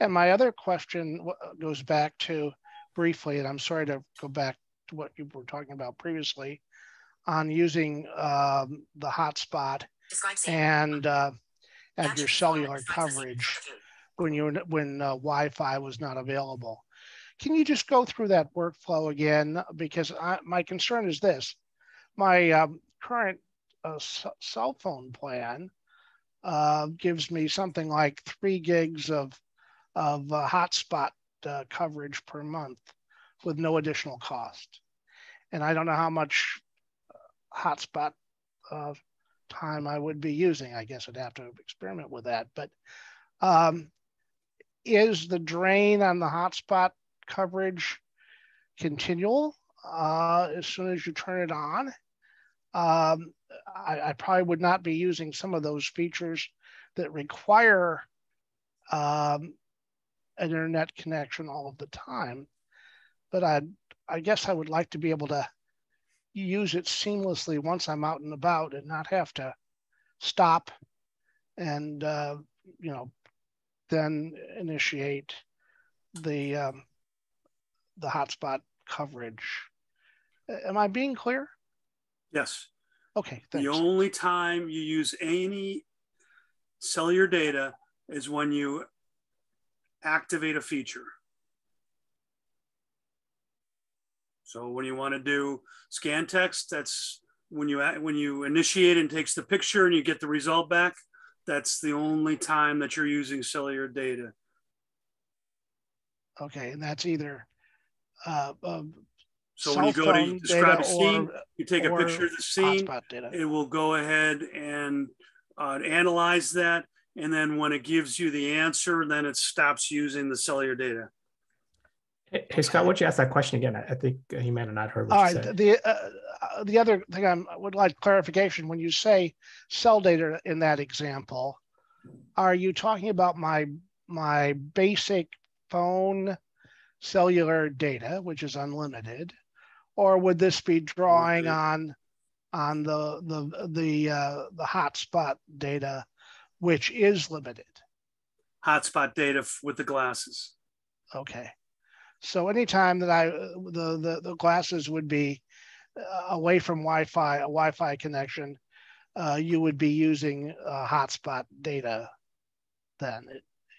And my other question goes back to briefly, and I'm sorry to go back to what you were talking about previously on using um, the hotspot and uh, and your cellular coverage when you when uh, Wi-Fi was not available. Can you just go through that workflow again? Because I, my concern is this: my um, current uh, cell phone plan uh, gives me something like three gigs of of uh, hotspot uh, coverage per month with no additional cost. And I don't know how much uh, hotspot uh, time I would be using. I guess I'd have to experiment with that. But um, is the drain on the hotspot coverage continual uh, as soon as you turn it on? Um, I, I, probably would not be using some of those features that require um, an internet connection all of the time. But I, I guess I would like to be able to use it seamlessly once I'm out and about and not have to stop and uh, you know then initiate the um, the hotspot coverage. Am I being clear? Yes. Okay. Thanks. The only time you use any cellular data is when you activate a feature. So when you want to do scan text, that's when you when you initiate and takes the picture and you get the result back. That's the only time that you're using cellular data. Okay, and that's either. Uh, um, so when you go to describe a scene, or, you take a picture of the scene. It will go ahead and uh, analyze that and then when it gives you the answer, then it stops using the cellular data. Hey, Scott, would you ask that question again? I think he might have not heard what All you right. said. The, uh, uh, the other thing I would like clarification when you say cell data in that example, are you talking about my my basic phone cellular data, which is unlimited, or would this be drawing on on the the the uh, the hotspot data which is limited. Hotspot data with the glasses. Okay. So anytime that I the the, the glasses would be uh, away from Wi-Fi, a Wi-Fi connection, uh, you would be using uh, hotspot data. Then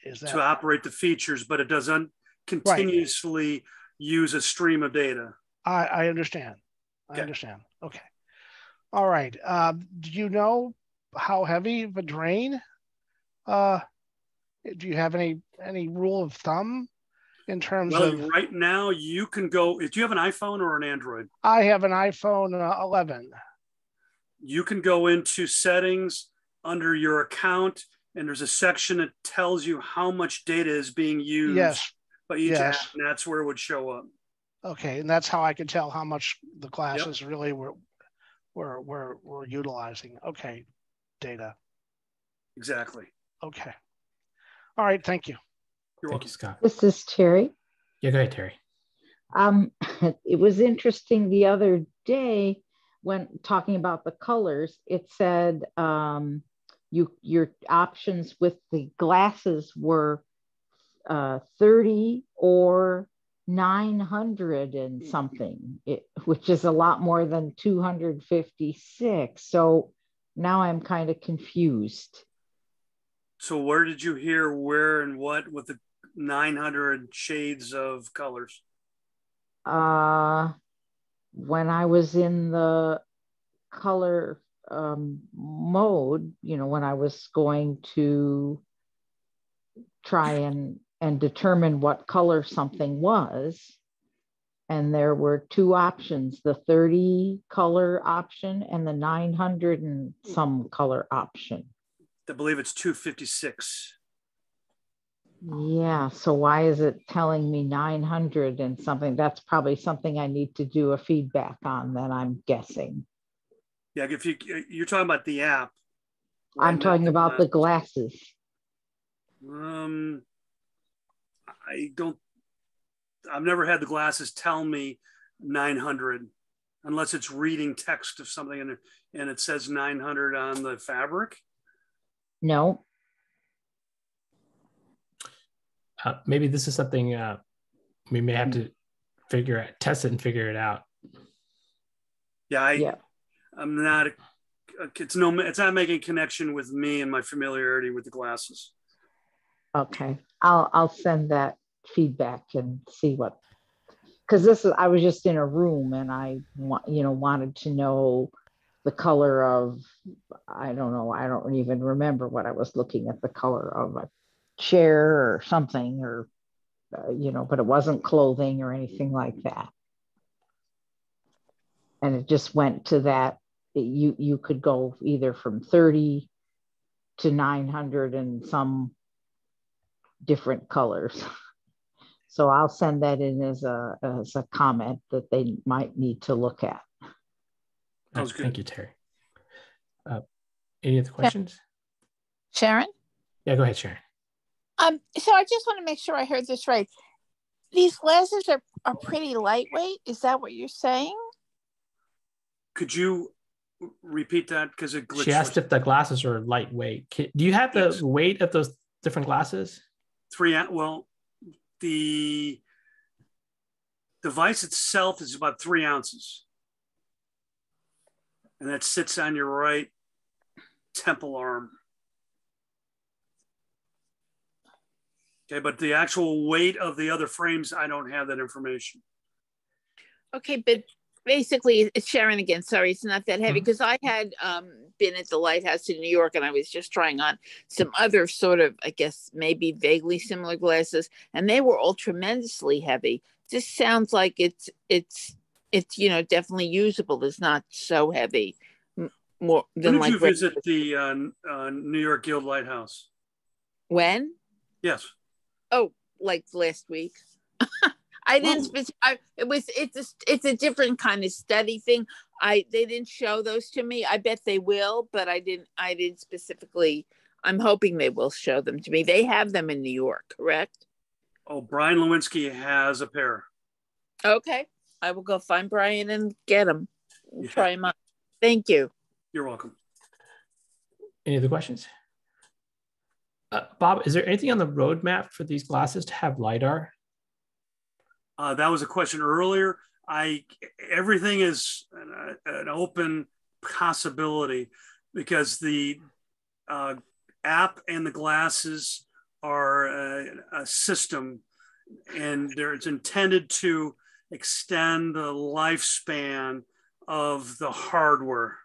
is that to operate the features, but it doesn't continuously right. use a stream of data. I, I understand. I okay. understand. Okay. All right. Uh, do you know how heavy of a drain uh, do you have any any rule of thumb in terms well, of? right now, you can go. Do you have an iPhone or an Android? I have an iPhone uh, 11. You can go into settings under your account, and there's a section that tells you how much data is being used yes. by each yes. app, and that's where it would show up. Okay, and that's how I can tell how much the classes yep. really were were were were utilizing. Okay, data. Exactly. Okay. All right. Thank you. You're Thank welcome. you, Scott. This is Terry. Yeah, go ahead, Terry. Um, (laughs) it was interesting the other day when talking about the colors. It said um, you your options with the glasses were uh, 30 or 900 and something, it, which is a lot more than 256. So now I'm kind of confused. So where did you hear where and what with the 900 shades of colors? uh, when I was in the color um, mode, you know, when I was going to try and and determine what color something was, and there were two options: the 30 color option and the 900 and some color option. I believe it's 256. Yeah, so why is it telling me 900 and something? That's probably something I need to do a feedback on, that I'm guessing. Yeah, if you you're talking about the app. I'm talking about the glasses. Um, I don't. I've never had the glasses tell me 900, unless it's reading text of something and and it says 900 on the fabric. No. Uh, maybe this is something uh, we may have to figure out, test it and figure it out. Yeah, I, yeah. I'm not. It's no. It's not making connection with me and my familiarity with the glasses. Okay, I'll I'll send that feedback and see what. Because this is, I was just in a room and I want you know wanted to know the color of I don't know I don't even remember what I was looking at the color of a chair or something or uh, you know but it wasn't clothing or anything like that. And it just went to that you you could go either from 30 to 900 and some different colors. (laughs) So i'll send that in as a as a comment that they might need to look at. Oh, thank you terry. Uh, any other questions? Sharon? yeah go ahead sharon Um, so I just want to make sure I heard this right. These glasses are, are pretty lightweight. Is that what you're saying? Could you repeat that because it glitched? she asked if the glasses are lightweight Can- do you have the weight of those different glasses three. ou- Well, the device itself is about three ounces, and that sits on your right temple arm. Okay, but the actual weight of the other frames, I don't have that information. Okay, but basically it's Sharon again. Sorry, it's not that heavy because I had um, been at the lighthouse in New York and I was just trying on some other sort of, I guess, maybe vaguely similar glasses, and they were all tremendously heavy. This sounds like it's it's it's you know definitely usable. It's not so heavy. More When than did like you visit the uh, uh, New York Guild Lighthouse? when? Yes. Oh, like last week. (laughs) I didn't. spec- I, it was. It's a. It's a different kind of study thing. I. They didn't show those to me. I bet they will, but I didn't. I didn't specifically. I'm hoping they will show them to me. They have them in New York, correct? Oh, Brian Lewinsky has a pair. Okay, I will go find Brian and get them. Try them out. Thank you. You're welcome. any other questions uh, bob is there anything on the roadmap for these glasses to have lidar Uh, that was a question earlier. I everything is an, an open possibility because the uh, app and the glasses are a, a system, and it's intended to extend the lifespan of the hardware.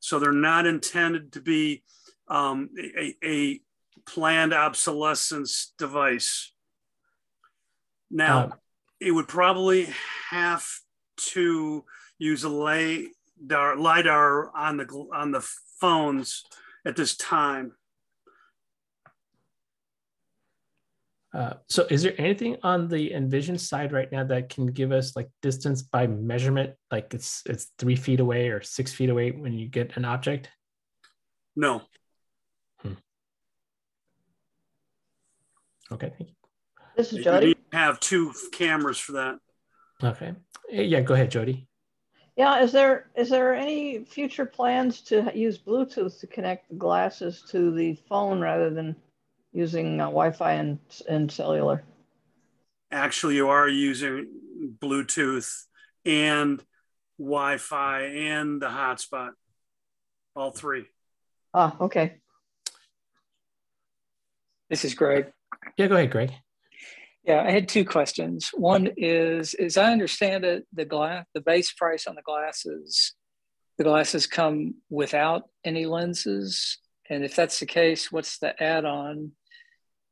So they're not intended to be um, a, a planned obsolescence device. Now, Um, it would probably have to use a lidar, lidar on the on the phones at this time. Uh, so is there anything on the envision side right now that can give us like distance by measurement like it's it's three feet away or six feet away when you get an object No, okay thank you This is Jody. need to have two cameras for that. okay Eh, yeah go ahead jody Yeah, is there is there any future plans to use Bluetooth to connect the glasses to the phone rather than using uh, Wi-Fi and and cellular? Actually, you are using Bluetooth and Wi-Fi and the hotspot, all three. Ah, okay. This is Greg. Yeah go ahead greg Yeah, I had two questions. One is, as I understand it, the glass, the base price on the glasses, the glasses come without any lenses, and if that's the case, what's the add-on?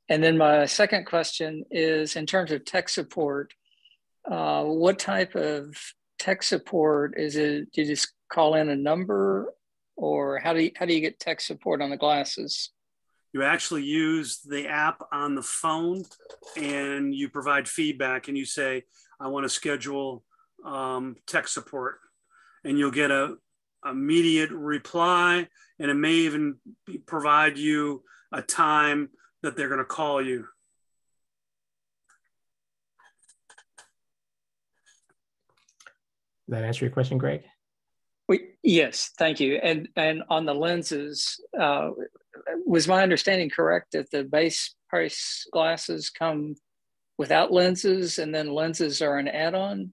And then my second question is, in terms of tech support, uh, what type of tech support is it? Do you just call in a number, or how do you how do you get tech support on the glasses? You actually use the app on the phone, and you provide feedback, and you say, "I want to schedule um, tech support," and you'll get a immediate reply, and it may even be, provide you a time that they're going to call you. Does that answer your question, Greg? We, yes, thank you. And and on the lenses, uh, was my understanding correct that the base price glasses come without lenses, and then lenses are an add-on?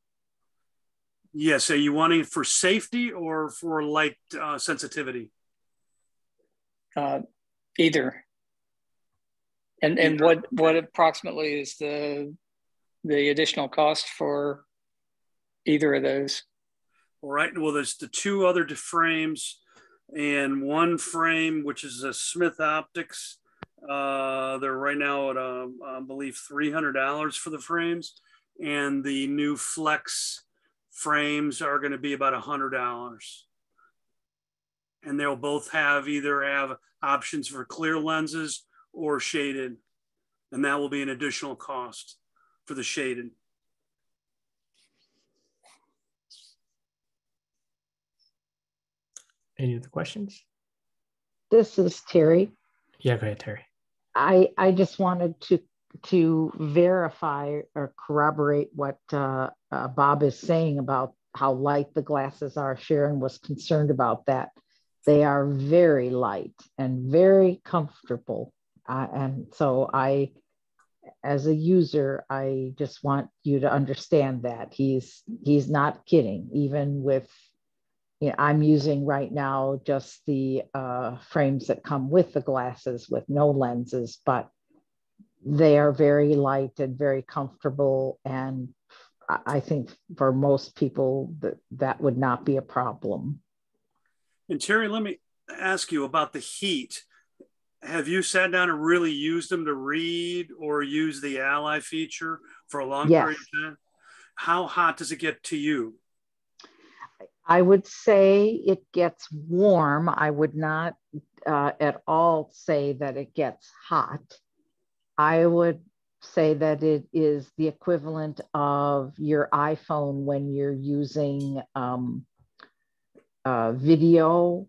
Yes. Are you wanting it for safety or for light uh, sensitivity? Uh, either. And and what what approximately is the the additional cost for either of those? All right. Well, there's the two other frames and one frame, which is a Smith Optics. Uh, they're right now at, um, I believe, $300 for the frames. And the new Flex frames are going to be about $100. And they'll both have either have options for clear lenses or shaded. And that will be an additional cost for the shaded. Any other questions? This is Terry. Yeah, go ahead, Terry. I I just wanted to to verify or corroborate what uh, uh, Bob is saying about how light the glasses are. Sharon was concerned about that. They are very light and very comfortable, uh, and so I, as a user, I just want you to understand that he's he's not kidding. Even with you know, I'm using right now just the uh, frames that come with the glasses with no lenses, but they are very light and very comfortable. And I think for most people that that would not be a problem. And Terry, let me ask you about the heat. Have you sat down and really used them to read or use the ally feature for a long yes. period of time? How hot does it get to you? I would say it gets warm. I would not uh, at all say that it gets hot. I would say that it is the equivalent of your iPhone when you're using um, uh, video,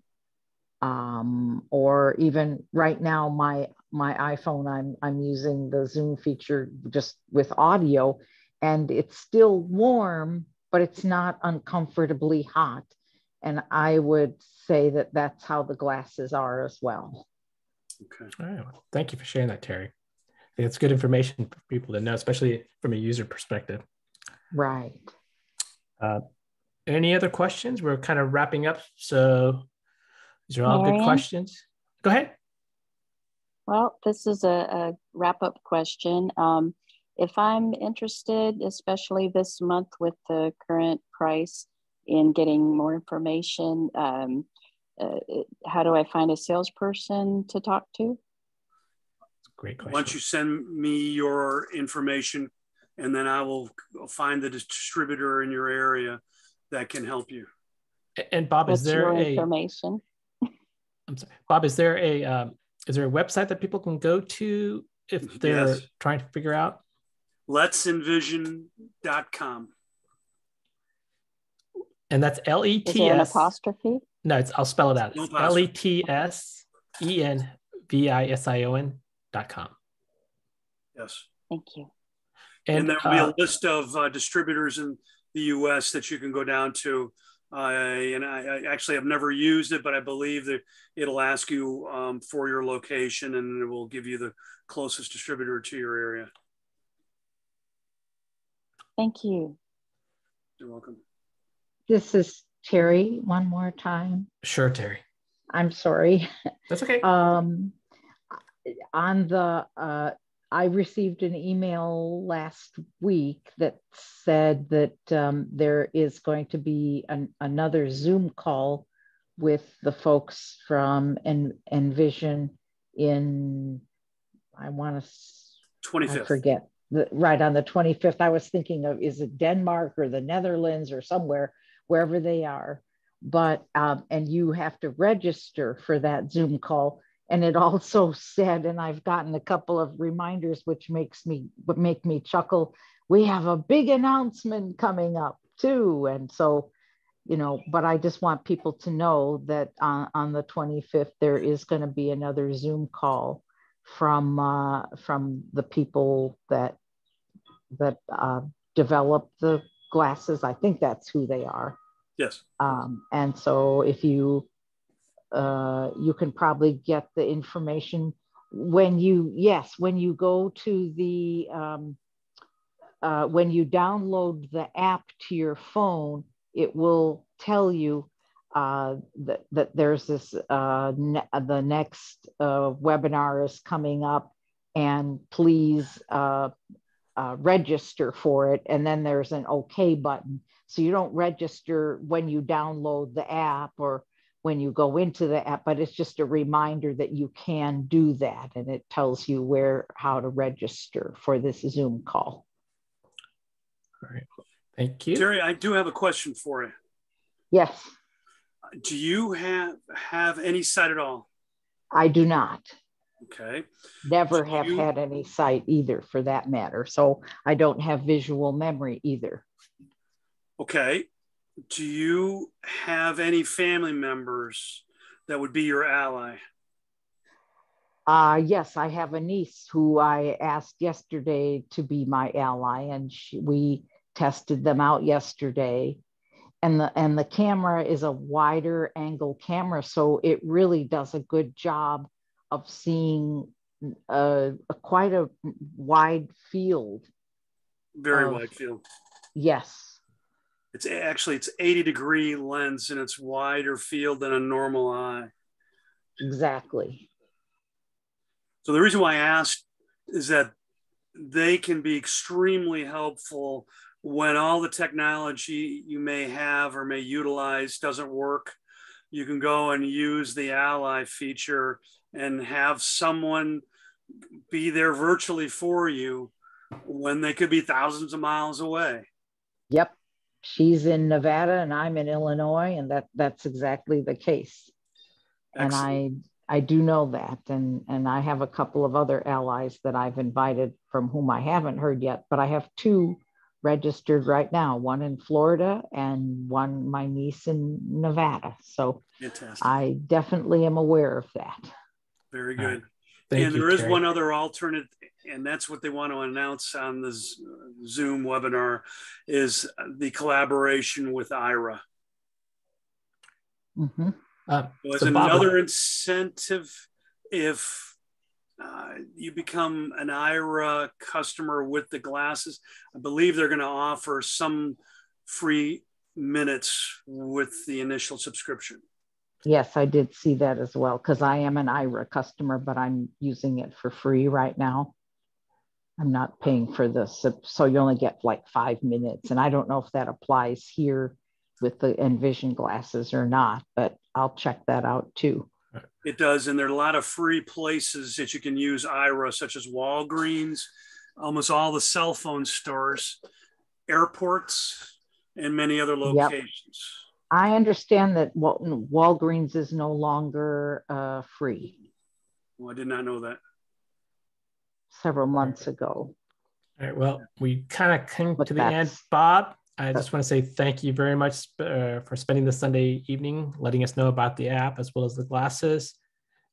um, or even right now my my iPhone. I'm I'm using the Zoom feature just with audio, and it's still warm but it's not uncomfortably hot. And I would say that that's how the glasses are as well. Okay. All right. Well, thank you for sharing that, Terry. I think it's good information for people to know, especially from a user perspective. Right. Uh, any other questions? We're kind of wrapping up. So these are all Marian? good questions. Go ahead. Well, this is a, a wrap up question. Um, if I'm interested, especially this month with the current price, in getting more information, um, uh, how do I find a salesperson to talk to? Great question. Why don't you send me your information and then I will find the distributor in your area that can help you. And Bob, What's is there your a information? (laughs) I'm sorry, Bob, is there a um, is there a website that people can go to if they're Yes. trying to figure out? letsenvision.com. And that's L E Is T there an apostrophe? No, it's, I'll spell it out. No It's apostrophe. L E T S E N V I S I O N dot com. Yes. Thank you. And, And, there will be uh, a list of uh, distributors in the US that you can go down to. Uh, and I, I actually have never used it, but I believe that it'll ask you um, for your location and it will give you the closest distributor to your area. Thank you. You're welcome. This is Terry one more time. Sure, Terry. I'm sorry. That's okay. Um, on the uh, I received an email last week that said that um, there is going to be an, another Zoom call with the folks from en- Envision in, I want to, I 25th. forget, the, right on the 25th. I was thinking of, is it Denmark or the Netherlands or somewhere, wherever they are. But, um, and you have to register for that Zoom call. And it (laughs) also said, and I've gotten a couple of reminders, which makes me, make me chuckle. We have a big announcement coming up too. And so, you know, but I just want people to know that on, on the 25th, there is going to be another Zoom call from uh, from the people that that uh, develop the glasses. I think that's who they are. Yes. Um, and so if you uh, you can probably get the information when you yes when you go to the um, uh, when you download the app to your phone, it will tell you uh, that, that there's this uh, ne- the next uh, webinar is coming up and please uh, uh, register for it and then there's an okay button so you don't register when you download the app or when you go into the app but it's just a reminder that you can do that and it tells you where how to register for this zoom call All right. Thank you. Jerry, I do have a question for you. yes Do you have have any sight at all? i do not Okay. never have you- had any sight either for that matter so i don't have visual memory either Okay. Do you have any family members that would be your ally? Uh, yes, I have a niece who I asked yesterday to be my ally, and she, we tested them out yesterday. And the and the camera is a wider angle camera, so it really does a good job of seeing uh, a quite a wide field. Very of- wide field. Yes, It's actually it's 80 degree lens and it's wider field than a normal eye. exactly. So the reason why I asked is that they can be extremely helpful when all the technology you may have or may utilize doesn't work. You can go and use the ally feature and have someone be there virtually for you when they could be thousands of miles away. Yep. She's in Nevada and I'm in Illinois, and that that's exactly the case. And I I do know that, and and I have a couple of other allies that I've invited from whom I haven't heard yet, but I have two registered right now, one in Florida and one my niece in Nevada. So Fantastic. I definitely am aware of that. Very good. Thank and you, there is Terry. one other alternate, and that's what they want to announce on the Zoom webinar is the collaboration with Aira. Mm-hmm. Uh, So as another incentive, if uh, you become an Aira customer with the glasses, I believe they're going to offer some free minutes with the initial subscription. Yes, I did see that as well because I am an Aira customer, but I'm using it for free right now. I'm not paying for this, so- so you only get like five minutes, and I don't know if that applies here with the Envision glasses or not, but I'll check that out too. It does, and there are a lot of free places that you can use Aira, such as Walgreens, almost all the cell phone stores, airports, and many other locations. I understand that Walton Walgreens is no longer uh, free. Well, I did not know that. Several months ago. All right. Well, we kind of came But to the end, Bob. I just want to say thank you very much uh, for spending the Sunday evening letting us know about the app as well as the glasses.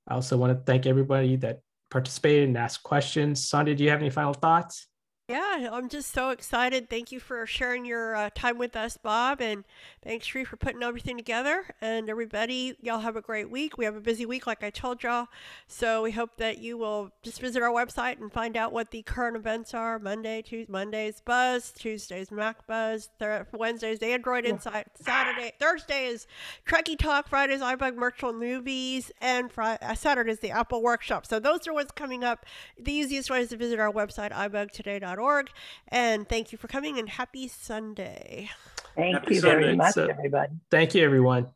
I also want to thank everybody that participated and asked questions. Sonia, do you have any final thoughts? Yeah, I'm just so excited. Thank you for sharing your uh, time with us, Bob, and thanks, Sree, for putting everything together. And everybody, y'all have a great week. We have a busy week, like I told y'all. So we hope that you will just visit our website and find out what the current events are. Monday, Tuesday, Mondays Buzz, Tuesdays Mac Buzz, Thur- Wednesdays Android Insight, Saturday, Thursday is Trekkie Talk, Fridays iBUG Virtual Movies, and Friday, uh, Saturdays the Apple Workshop. So those are what's coming up. The easiest way is to visit our website, ibugtoday.org. And thank you for coming and happy Sunday. Thank Happy you very much, So- everybody. Thank you, everyone.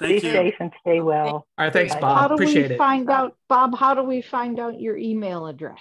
Be safe and stay well. All right, thanks, Bob. How do Appreciate we it. find out, Bob? How do we find out your email address?